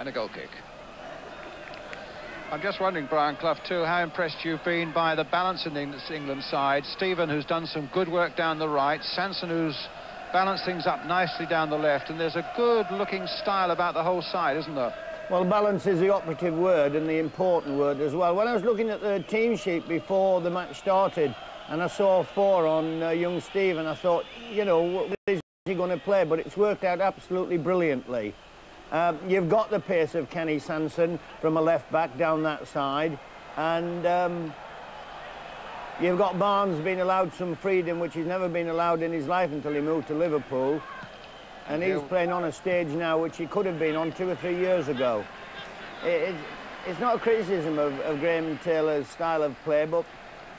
And a goal kick. I'm just wondering, Brian Clough, too, how impressed you've been by the balance in the England side. Steven, who's done some good work down the right. Sansom, who's balanced things up nicely down the left. And there's a good-looking style about the whole side, isn't there? Well, balance is the operative word and the important word as well. When I was looking at the team sheet before the match started and I saw four on uh, young Steven, I thought, you know, what is he going to play? But it's worked out absolutely brilliantly. Um, you've got the pace of Kenny Sansom from a left back down that side and um, you've got Barnes being allowed some freedom which he's never been allowed in his life until he moved to Liverpool and he's playing on a stage now which he could have been on two or three years ago. It, it, it's not a criticism of, of, Graham Taylor's style of play, but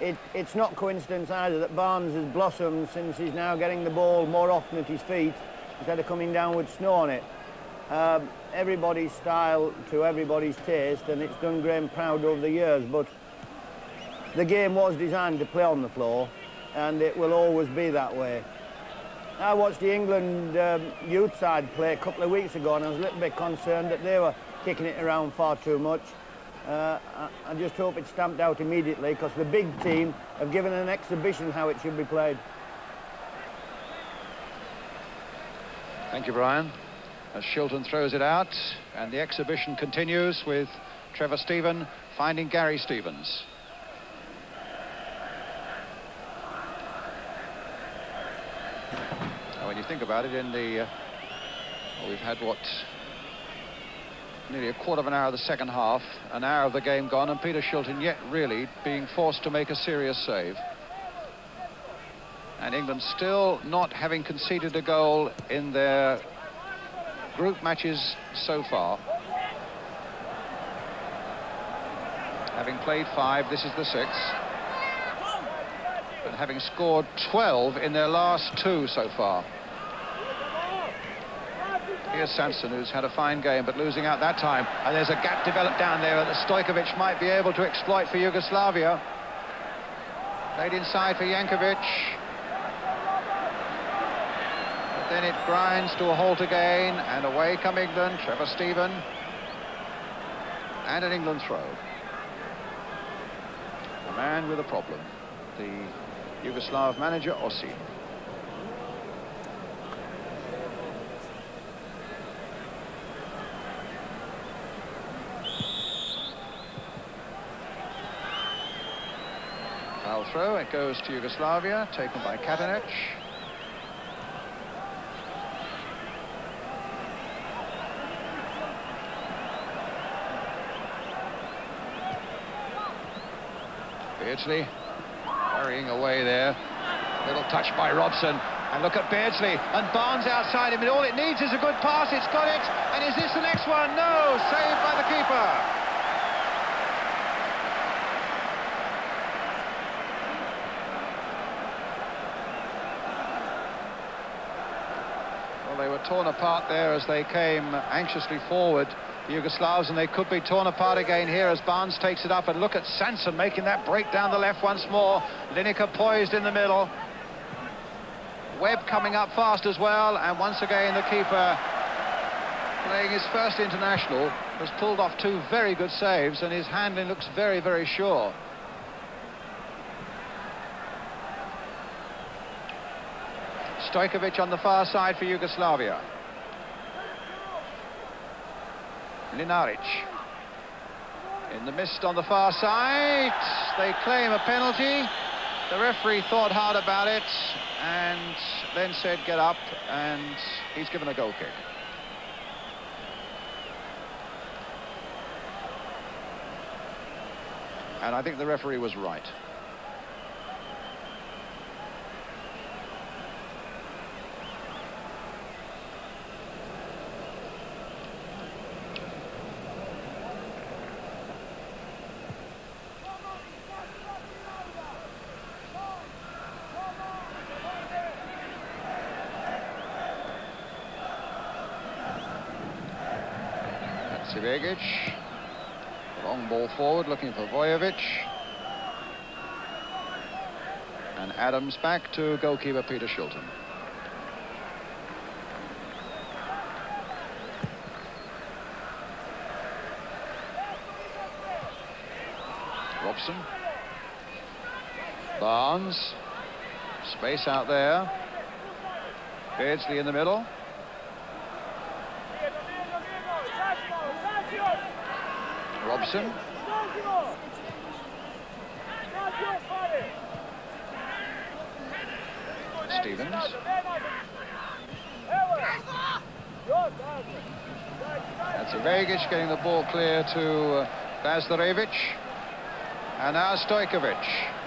it, it's not coincidence either that Barnes has blossomed since he's now getting the ball more often at his feet instead of coming down with snow on it. Um, everybody's style to everybody's taste, and it's done Graham proud over the years, but the game was designed to play on the floor, and it will always be that way. I watched the England um, youth side play a couple of weeks ago and I was a little bit concerned that they were kicking it around far too much. Uh, I, I just hope it's stamped out immediately because the big team have given an exhibition how it should be played. Thank you, Brian. As Shilton throws it out, and the exhibition continues with Trevor Steven finding Gary Stevens. Now, when you think about it, in the... Uh, well, we've had, what, nearly a quarter of an hour of the second half, an hour of the game gone, and Peter Shilton yet really being forced to make a serious save. And England still not having conceded a goal in their group matches so far. Having played five, this is the sixth. And having scored 12 in their last two so far. Here's Sansom, who's had a fine game, but losing out that time. And there's a gap developed down there that Stojkovic might be able to exploit for Yugoslavia. Played inside for Jankovic. Then it grinds to a halt again, and away come England. Trevor Steven, And an England throw. A man with a problem. The Yugoslav manager, Osim. Foul throw, it goes to Yugoslavia, taken by Katanec. Beardsley hurrying away there. Little touch by Robson. And look at Beardsley and Barnes outside him. And all it needs is a good pass. It's got it. And is this the next one? No. Saved by the keeper. Well, they were torn apart there as they came anxiously forward, Yugoslavs, and they could be torn apart again here as Barnes takes it up. And look at Sansom making that break down the left once more. Lineker poised in the middle. Webb coming up fast as well, and once again the keeper playing his first international has pulled off two very good saves, and his handling looks very, very sure. Stojkovic on the far side for Yugoslavia. Mlinaric. In the mist on the far side. They claim a penalty. The referee thought hard about it and then said, get up, and he's given a goal kick. And I think the referee was right. Sivegic. Long ball forward, looking for Vujovic. And Adams back to goalkeeper Peter Shilton. Robson. Barnes. Space out there. Beardsley in the middle. Robson. Stevens. That's Vegic getting the ball clear to uh. And now Stojkovic.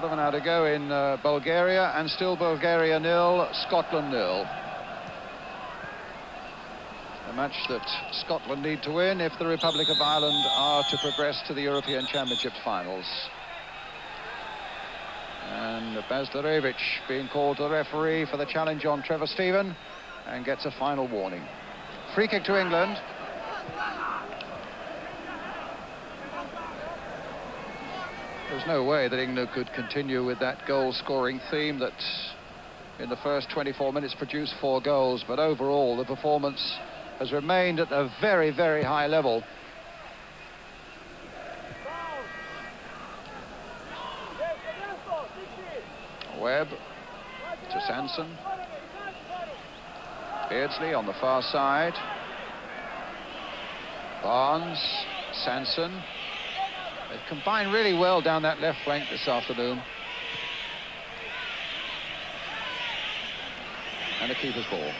Quarter of an hour to go in uh, Bulgaria, and still Bulgaria nil, Scotland nil. A match that Scotland need to win if the Republic of Ireland are to progress to the European Championship finals. And Bazdarevic being called to the referee for the challenge on Trevor Steven and gets a final warning. Free kick to England. There's no way that England could continue with that goal-scoring theme that in the first 24 minutes produced four goals, but overall the performance has remained at a very, very high level. Webb to Sansom. Beardsley on the far side. Barnes, Sansom. They've combined really well down that left flank this afternoon. And a keeper's ball.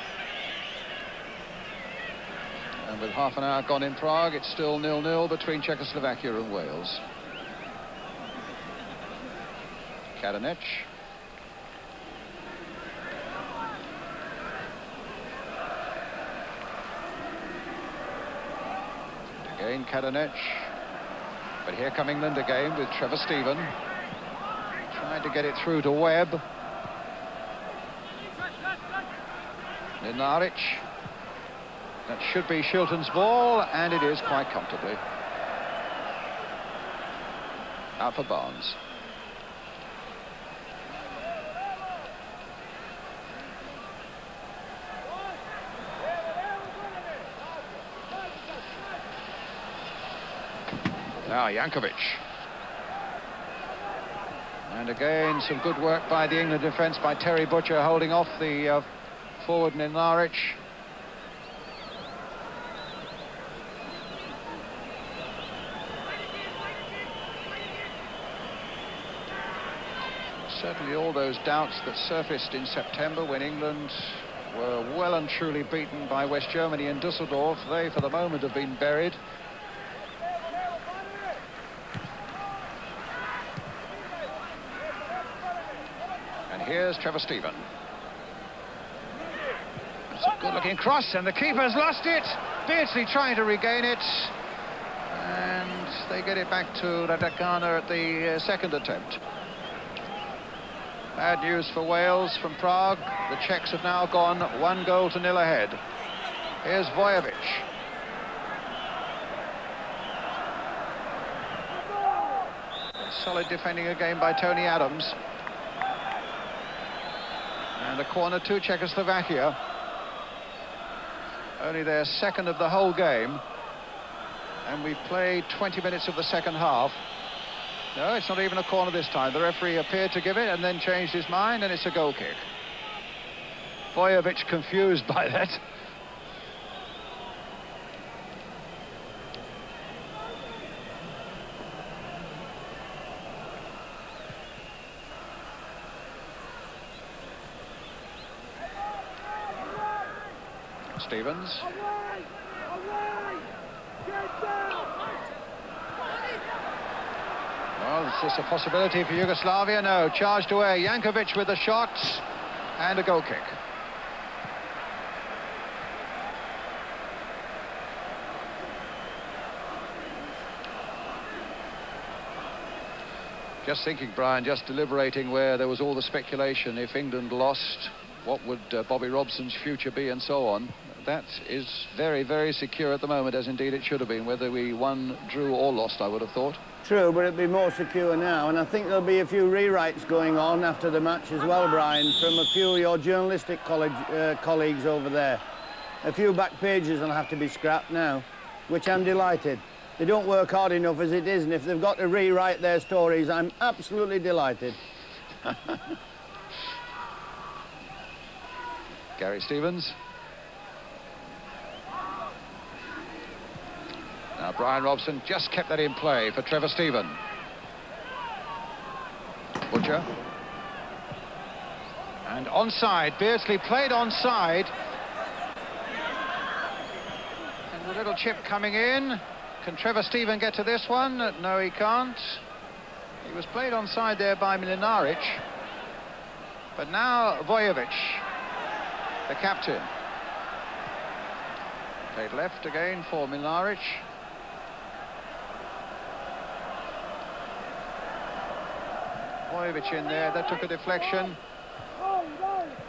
And with half an hour gone in Prague, it's still nil-nil between Czechoslovakia and Wales. Katanec. Again, Katanec. But here come England again with Trevor Steven. Trying to get it through to Webb. Mlinaric. That should be Shilton's ball, and it is quite comfortably. Out for Barnes. Now Jankovic. And again, some good work by the England defence by Terry Butcher holding off the uh, forward Mlinaric. Certainly all those doubts that surfaced in September when England were well and truly beaten by West Germany in Dusseldorf, they for the moment have been buried. And Trevor Steven. It's a good-looking cross, and the keeper's lost it. Beardsley trying to regain it. And they get it back to Radakana at the uh, second attempt. Bad news for Wales from Prague. The Czechs have now gone one goal to nil ahead. Here's Vujovic. Solid defending again by Tony Adams. A corner to Czechoslovakia. Only their second of the whole game. And we play 20 minutes of the second half. No, it's not even a corner this time. The referee appeared to give it and then changed his mind, and it's a goal kick. Vujovic confused by that. Stevens. Well, is this a possibility for Yugoslavia? No, charged away. Jankovic with the shot and a goal kick. Just thinking, Brian, just deliberating where there was all the speculation. If England lost, what would uh, Bobby Robson's future be and so on? That is very, very secure at the moment, as indeed it should have been, whether we won, drew or lost, I would have thought. True, but it'd be more secure now, and I think there'll be a few rewrites going on after the match as well, Brian, from a few of your journalistic college, uh, colleagues over there. A few back pages will have to be scrapped now, which I'm delighted. They don't work hard enough as it is, and if they've got to rewrite their stories, I'm absolutely delighted. Gary Stevens. Now Bryan Robson just kept that in play for Trevor Steven. Butcher. And onside, Beardsley played onside. And the little chip coming in. Can Trevor Steven get to this one? No, he can't. He was played onside there by Mlinaric. But now Vujovic, the captain. Played left again for Mlinaric. Vujovic in there, that took a deflection.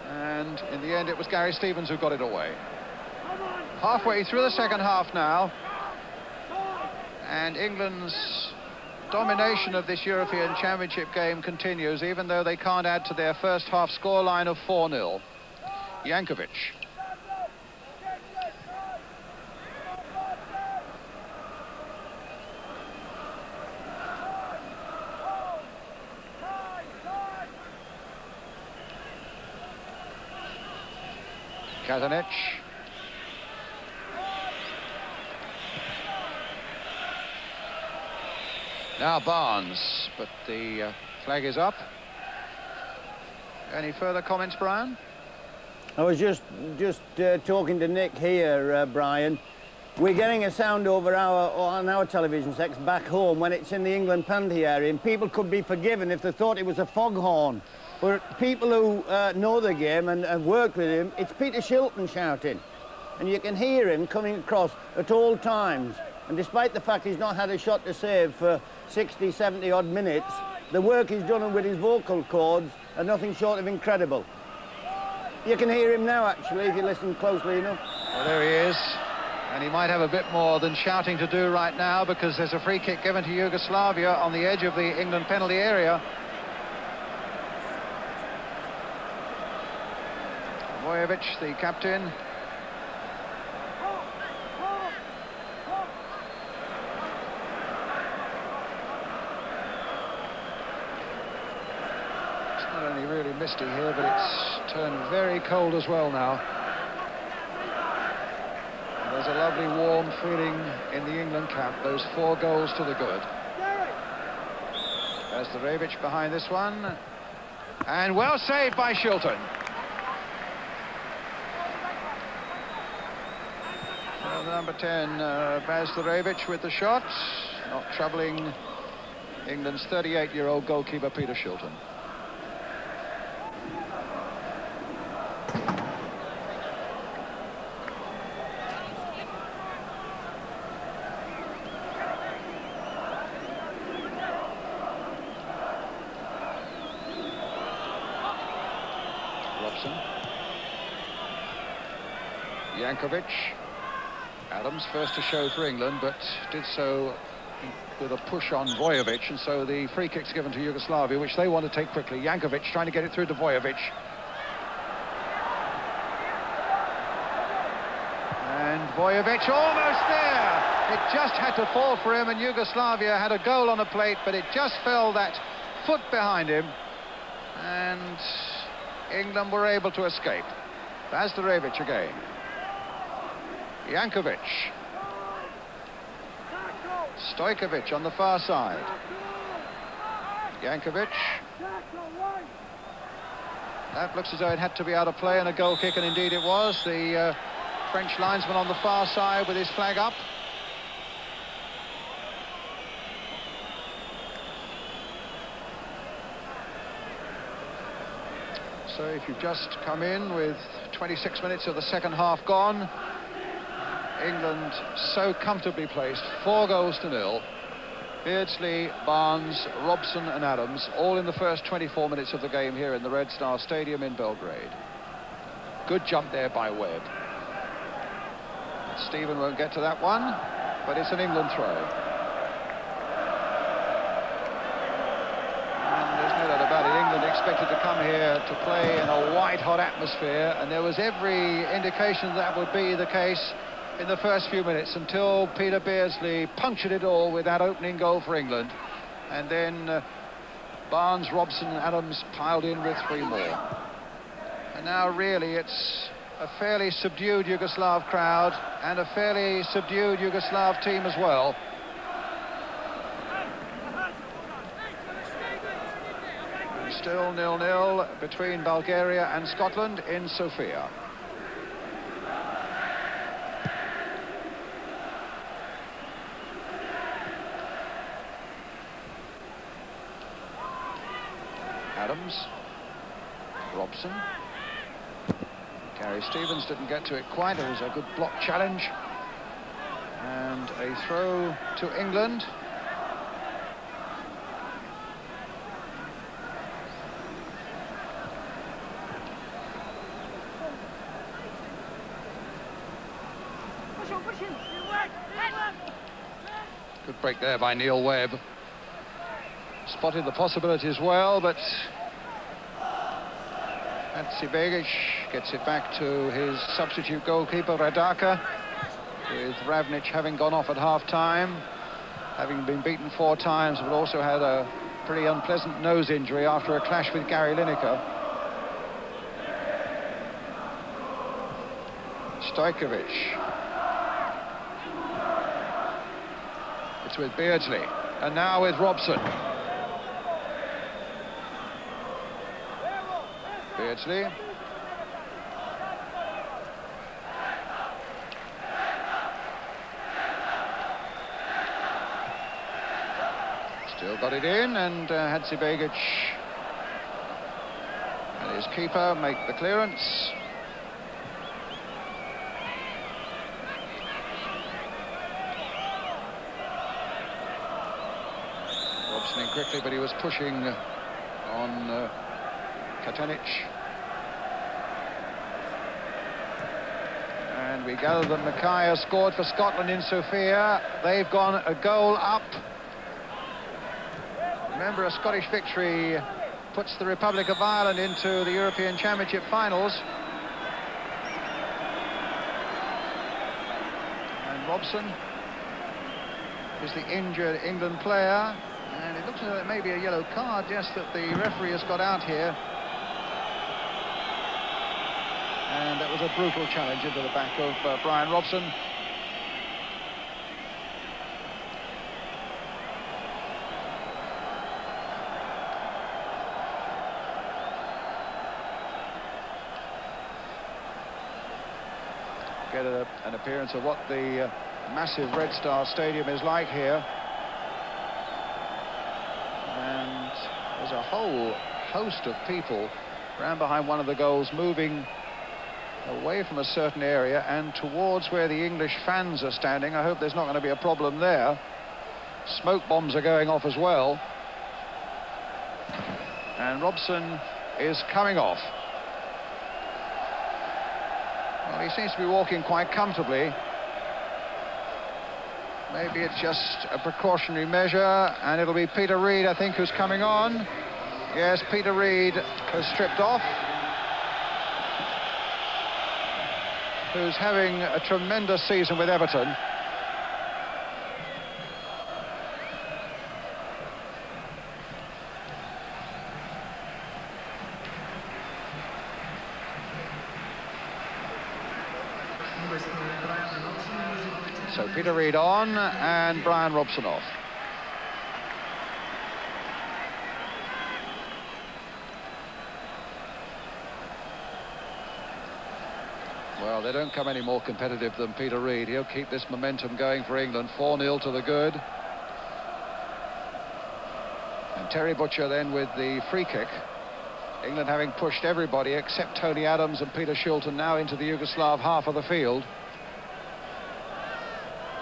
And in the end, it was Gary Stevens who got it away. Halfway through the second half now. And England's domination of this European Championship game continues, even though they can't add to their first half scoreline of 4-0. Jankovic. Katanec. Now Barnes, but the uh, flag is up. Any further comments, Brian? I was just just uh, talking to Nick here, uh, Brian. We're getting a sound over our on our television sets back home when it's in the England Pandy area, and people could be forgiven if they thought it was a foghorn. But people who uh, know the game and have worked with him, it's Peter Shilton shouting. And you can hear him coming across at all times. And despite the fact he's not had a shot to save for 60, 70 odd minutes, the work he's done with his vocal cords are nothing short of incredible. You can hear him now, actually, if you listen closely enough. Well, there he is. And he might have a bit more than shouting to do right now because there's a free kick given to Yugoslavia on the edge of the England penalty area. Vujovic, the captain. It's not only really misty here, but it's turned cold as well now. There's a lovely warm feeling in the England camp, those four goals to the good. There's the Rebic behind this one. And well saved by Shilton. Number 10, uh, with the shot, not troubling England's 38-year-old goalkeeper Peter Shilton. Robson. Jankovic. Adams first to show for England, but did so with a push on Vujovic, and so the free kick's given to Yugoslavia, which they want to take quickly. Jankovic trying to get it through to Vujovic. And Vujovic almost there. It just had to fall for him, and Yugoslavia had a goal on the plate, but it just fell that foot behind him. And England were able to escape. Bazdarevic again. Jankovic. Stojkovic on the far side. Jankovic. That looks as though it had to be out of play and a goal kick, and indeed it was. The uh, French linesman on the far side with his flag up. So if you've just come in with 26 minutes of the second half gone, England so comfortably placed, four goals to nil. Beardsley, Barnes, Robson and Adams, all in the first 24 minutes of the game here in the Red Star Stadium in Belgrade. Good jump there by Webb. Steven won't get to that one, but it's an England throw. And there's no doubt about it, England expected to come here to play in a white-hot atmosphere, and there was every indication that would be the case in the first few minutes until Peter Beardsley punctured it all with that opening goal for England. And then uh, Barnes, Robson, and Adams piled in with three more. And now really it's a fairly subdued Yugoslav crowd and a fairly subdued Yugoslav team as well. Still nil-nil between Bulgaria and Scotland in Sofia. Adams. Robson. Gary Stevens didn't get to it quite. It was a good block challenge. And a throw to England. Good break there by Neil Webb. spotted the possibility as well, but Hadzibegic gets it back to his substitute goalkeeper, Radača, with Ravnic having gone off at half-time, having been beaten four times, but also had a pretty unpleasant nose injury after a clash with Gary Lineker. Stojkovic. It's with Beardsley, and now with Robson. Beardsley. Still got it in, and uh, and his keeper make the clearance. Robson in quickly, but he was pushing on uh, Katanec. And we gather that Mackay has scored for Scotland in Sofia. They've gone a goal up. Remember, a Scottish victory puts the Republic of Ireland into the European Championship finals. And Robson is the injured England player. And it looks as though it may be a yellow card, just that the referee has got out here. And that was a brutal challenge into the back of uh, Bryan Robson. Get a, an appearance of what the uh, massive Red Star Stadium is like here. And there's a whole host of people around behind one of the goals moving away from a certain area and towards where the English fans are standing. I hope there's not going to be a problem there. Smoke bombs are going off as well. And Robson is coming off. Well, he seems to be walking quite comfortably. Maybe it's just a precautionary measure, and it'll be Peter Reid, I think, who's coming on. Yes, Peter Reid has stripped off. Who's having a tremendous season with Everton. So Peter Reid on and Bryan Robson off. They don't come any more competitive than Peter Reid. He'll keep this momentum going for England. 4-0 to the good. And Terry Butcher then with the free kick. England having pushed everybody except Tony Adams and Peter Shilton now into the Yugoslav half of the field.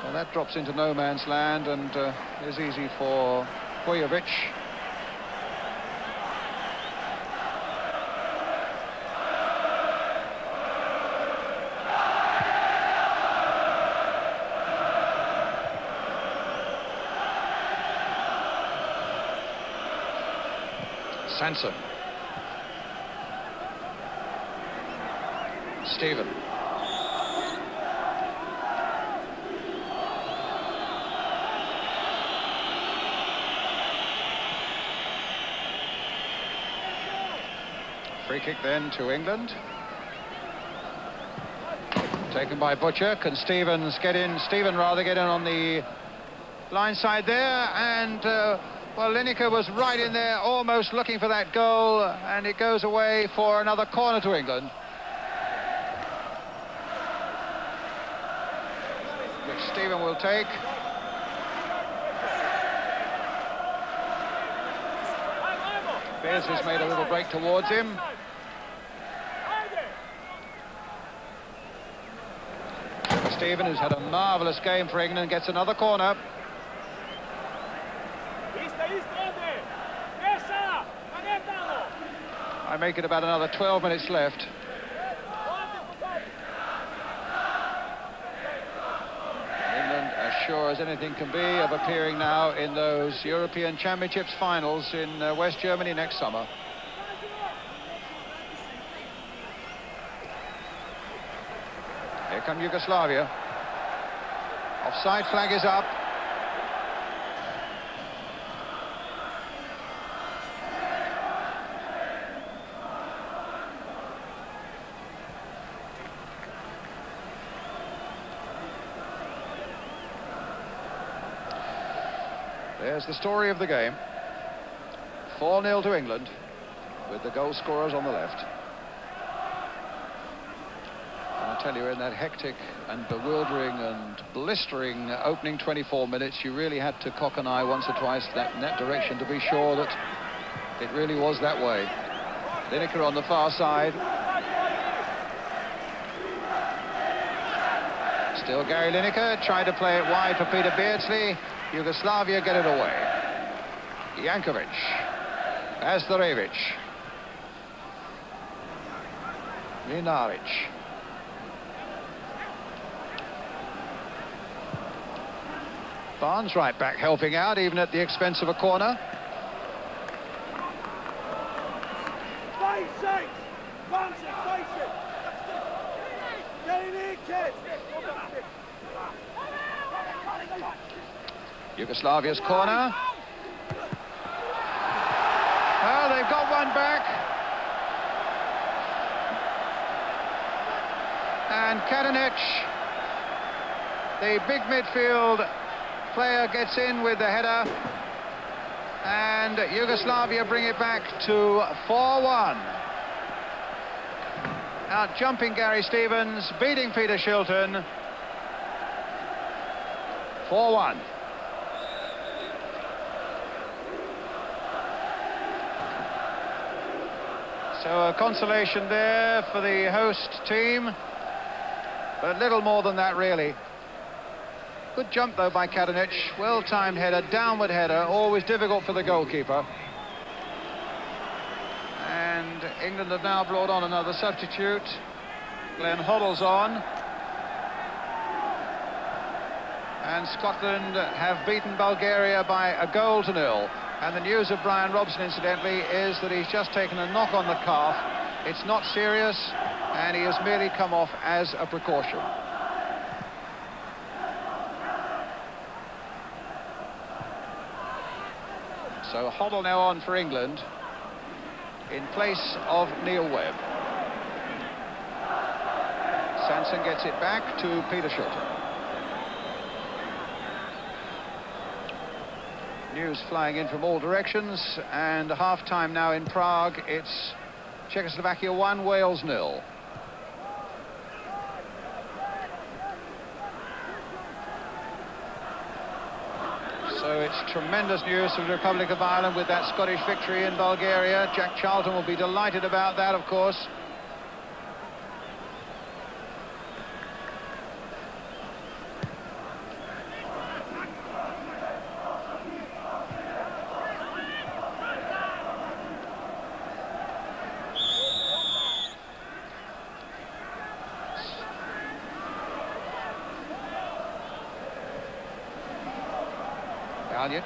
Well, that drops into no man's land and uh, is easy for Vujovic. Sansom. Steven. Free kick then to England. Taken by Butcher. Can Stevens get in? Steven rather get in on the line side there. And, uh, well, Lineker was right in there, almost looking for that goal. And it goes away for another corner to England. Which Steven will take. Beardsley's made a little break towards him. Steven, who's had a marvellous game for England, gets another corner. I make it about another 12 minutes left. England as sure as anything can be of appearing now in those European Championships finals in uh, West Germany next summer. Here come Yugoslavia. Offside flag is up. There's the story of the game. 4-0 to England, with the goal scorers on the left. And I tell you, in that hectic and bewildering and blistering opening 24 minutes, you really had to cock an eye once or twice that, in that direction to be sure that it really was that way. Lineker on the far side. Still Gary Lineker, trying to play it wide for Peter Beardsley. Yugoslavia get it away. Jankovic. Bazdarevic. Mlinaric. Barnes right back helping out, even at the expense of a corner. Yugoslavia's corner. Oh, they've got one back. And Katanec, the big midfield player, gets in with the header. And Yugoslavia bring it back to 4-1. Out jumping Gary Stevens, beating Peter Shilton. 4-1. So a consolation there for the host team, but little more than that really. Good jump though by Katanec, well-timed header, downward header, always difficult for the goalkeeper. And England have now brought on another substitute. Glenn Hoddle's on. And Scotland have beaten Bulgaria by a goal to nil. And the news of Bryan Robson, incidentally, is that he's just taken a knock on the calf. It's not serious, and he has merely come off as a precaution. So Hoddle now on for England in place of Neil Webb. Sansom gets it back to Peter Shilton. News flying in from all directions, and half-time now in Prague. It's Czechoslovakia 1, Wales nil. So it's tremendous news from the Republic of Ireland with that Scottish victory in Bulgaria. Jack Charlton will be delighted about that, of course. Baljic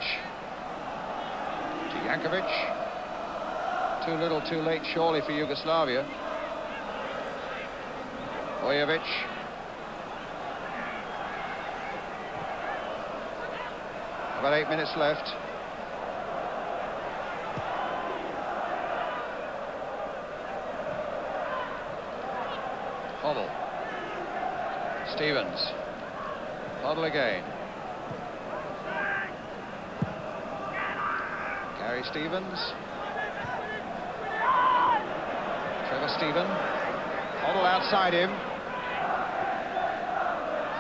to Jankovic. Too late, surely, for Yugoslavia. Vujovic. About eight minutes left. Hoddle. Stevens. Hoddle again. Gary Stevens. Trevor Steven. Hoddle outside him.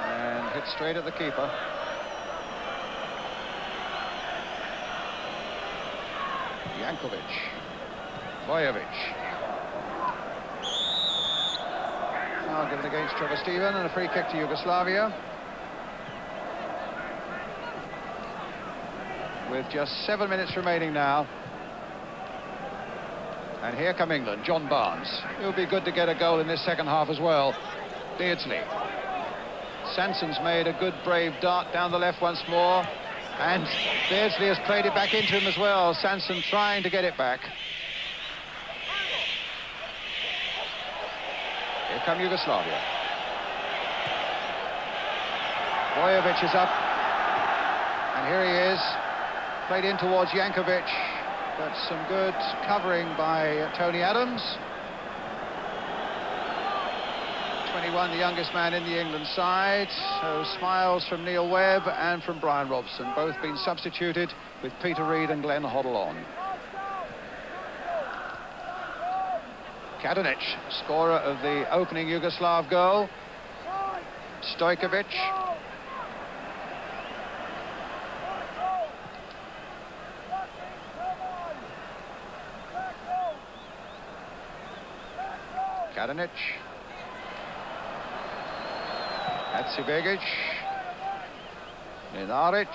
And hit straight at the keeper. Jankovic. Vujovic. Foul given against Trevor Steven and a free kick to Yugoslavia. with just seven minutes remaining now. And here come England, John Barnes. It would be good to get a goal in this second half as well. Beardsley. Sansom's made a good, brave dart down the left once more. And Beardsley has played it back into him as well. Sansom trying to get it back. Here come Yugoslavia. Vujovic is up. And here he is. Played in towards Jankovic. But some good covering by Tony Adams. 21, the youngest man in the England side. So smiles from Neil Webb and from Bryan Robson, both been substituted with Peter Reid and Glenn Hoddle on. Katanec, scorer of the opening Yugoslav goal. Stojkovic. Katanec. Hadzibegic. Mlinaric.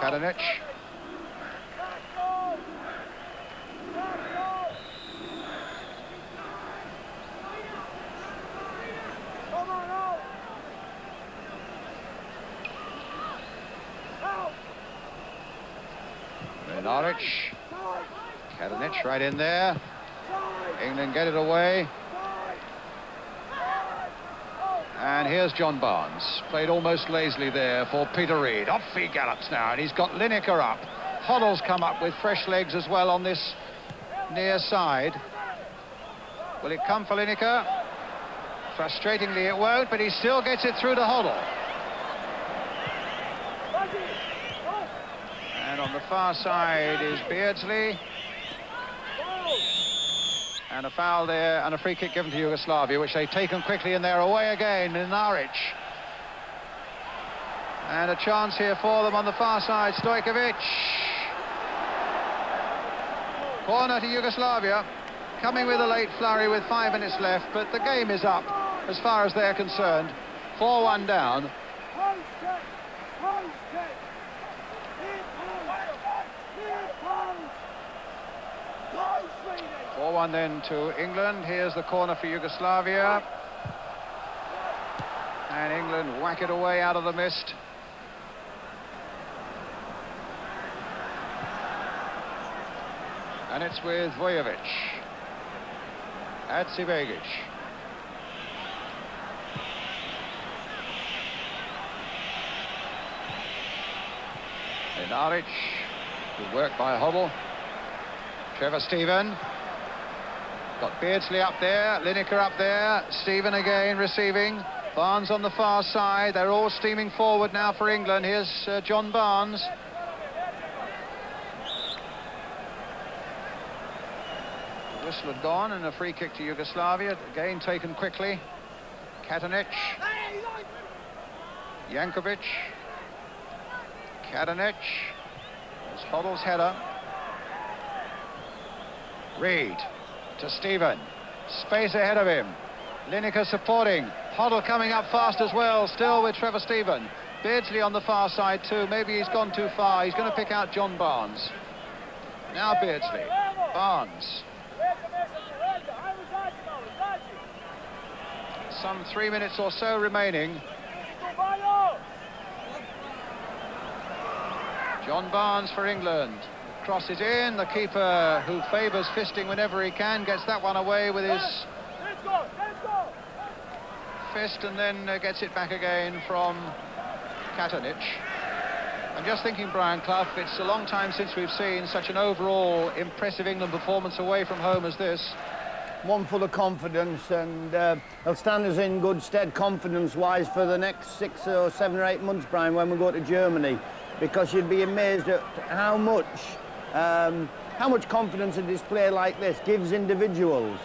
Katanec. Katanec right in there. England get it away. And here's John Barnes. Played almost lazily there for Peter Reid. Off he gallops now, and he's got Lineker up. Hoddle's come up with fresh legs as well on this near side. Will it come for Lineker? Frustratingly it won't, but he still gets it through to Hoddle. And on the far side is Beardsley. And a foul there and a free kick given to Yugoslavia, which they've taken quickly and they're away again, Mlinaric. And a chance here for them on the far side, Stojkovic. Corner to Yugoslavia, coming with a late flurry with five minutes left, but the game is up as far as they're concerned. 4-1 down. 4-1 then to England. Here's the corner for Yugoslavia. And England whack it away out of the mist. And it's with Vujovic. Hadzibegic. Mlinaric. Good work by Hoddle. Trevor Steven. Got Beardsley up there, Lineker up there, Steven again receiving. Barnes on the far side. They're all steaming forward now for England. Here's uh, John Barnes. The whistle had gone and a free kick to Yugoslavia. Again taken quickly. Katanec. Jankovic. Katanec. There's Hoddle's header. Reid to Steven. Space ahead of him. Lineker supporting. Hoddle coming up fast as well, still with Trevor Steven. Beardsley on the far side too. Maybe he's gone too far. He's going to pick out John Barnes. Now Beardsley. Barnes. Some three minutes or so remaining. John Barnes for England. Cross is in. The keeper, who favours fisting whenever he can, gets that one away with his fist and then uh, gets it back again from Katanec. I'm just thinking, Brian Clough, it's a long time since we've seen such an overall impressive England performance away from home as this. One full of confidence and uh, it'll stand us in good stead confidence-wise for the next six or seven or eight months, Brian, when we go to Germany. Because you'd be amazed at how much um, how much confidence a display like this gives individuals.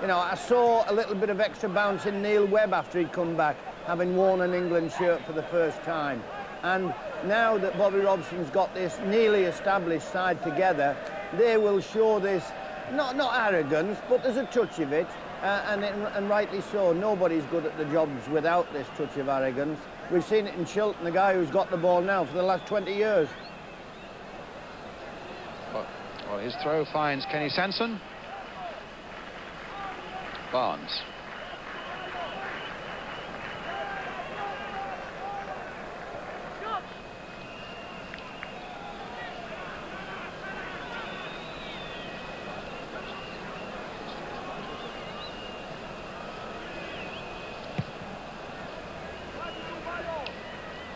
You know, I saw a little bit of extra bounce in Neil Webb after he'd come back, having worn an England shirt for the first time. And now that Bobby Robson's got this nearly established side together, they will show this, not, not arrogance, but there's a touch of it, uh, and, it, and rightly so. Nobody's good at the jobs without this touch of arrogance. We've seen it in Shilton, the guy who's got the ball now for the last 20 years. Well, his throw finds Kenny Sansom. Barnes.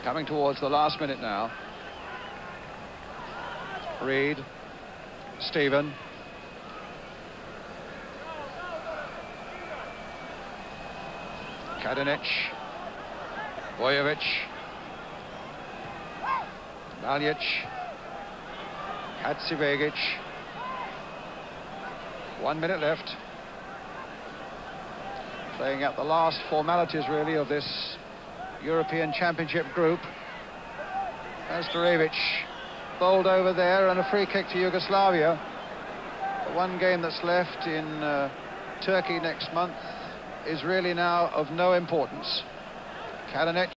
Coming towards the last minute now. Reid. Steven. Katanec. Vujovic. Baljic. Hadzibegic. One minute left. Playing out the last formalities, really, of this European Championship group. As bowled over there and a free kick to Yugoslavia. The one game that's left in uh, Turkey next month is really now of no importance. Katanec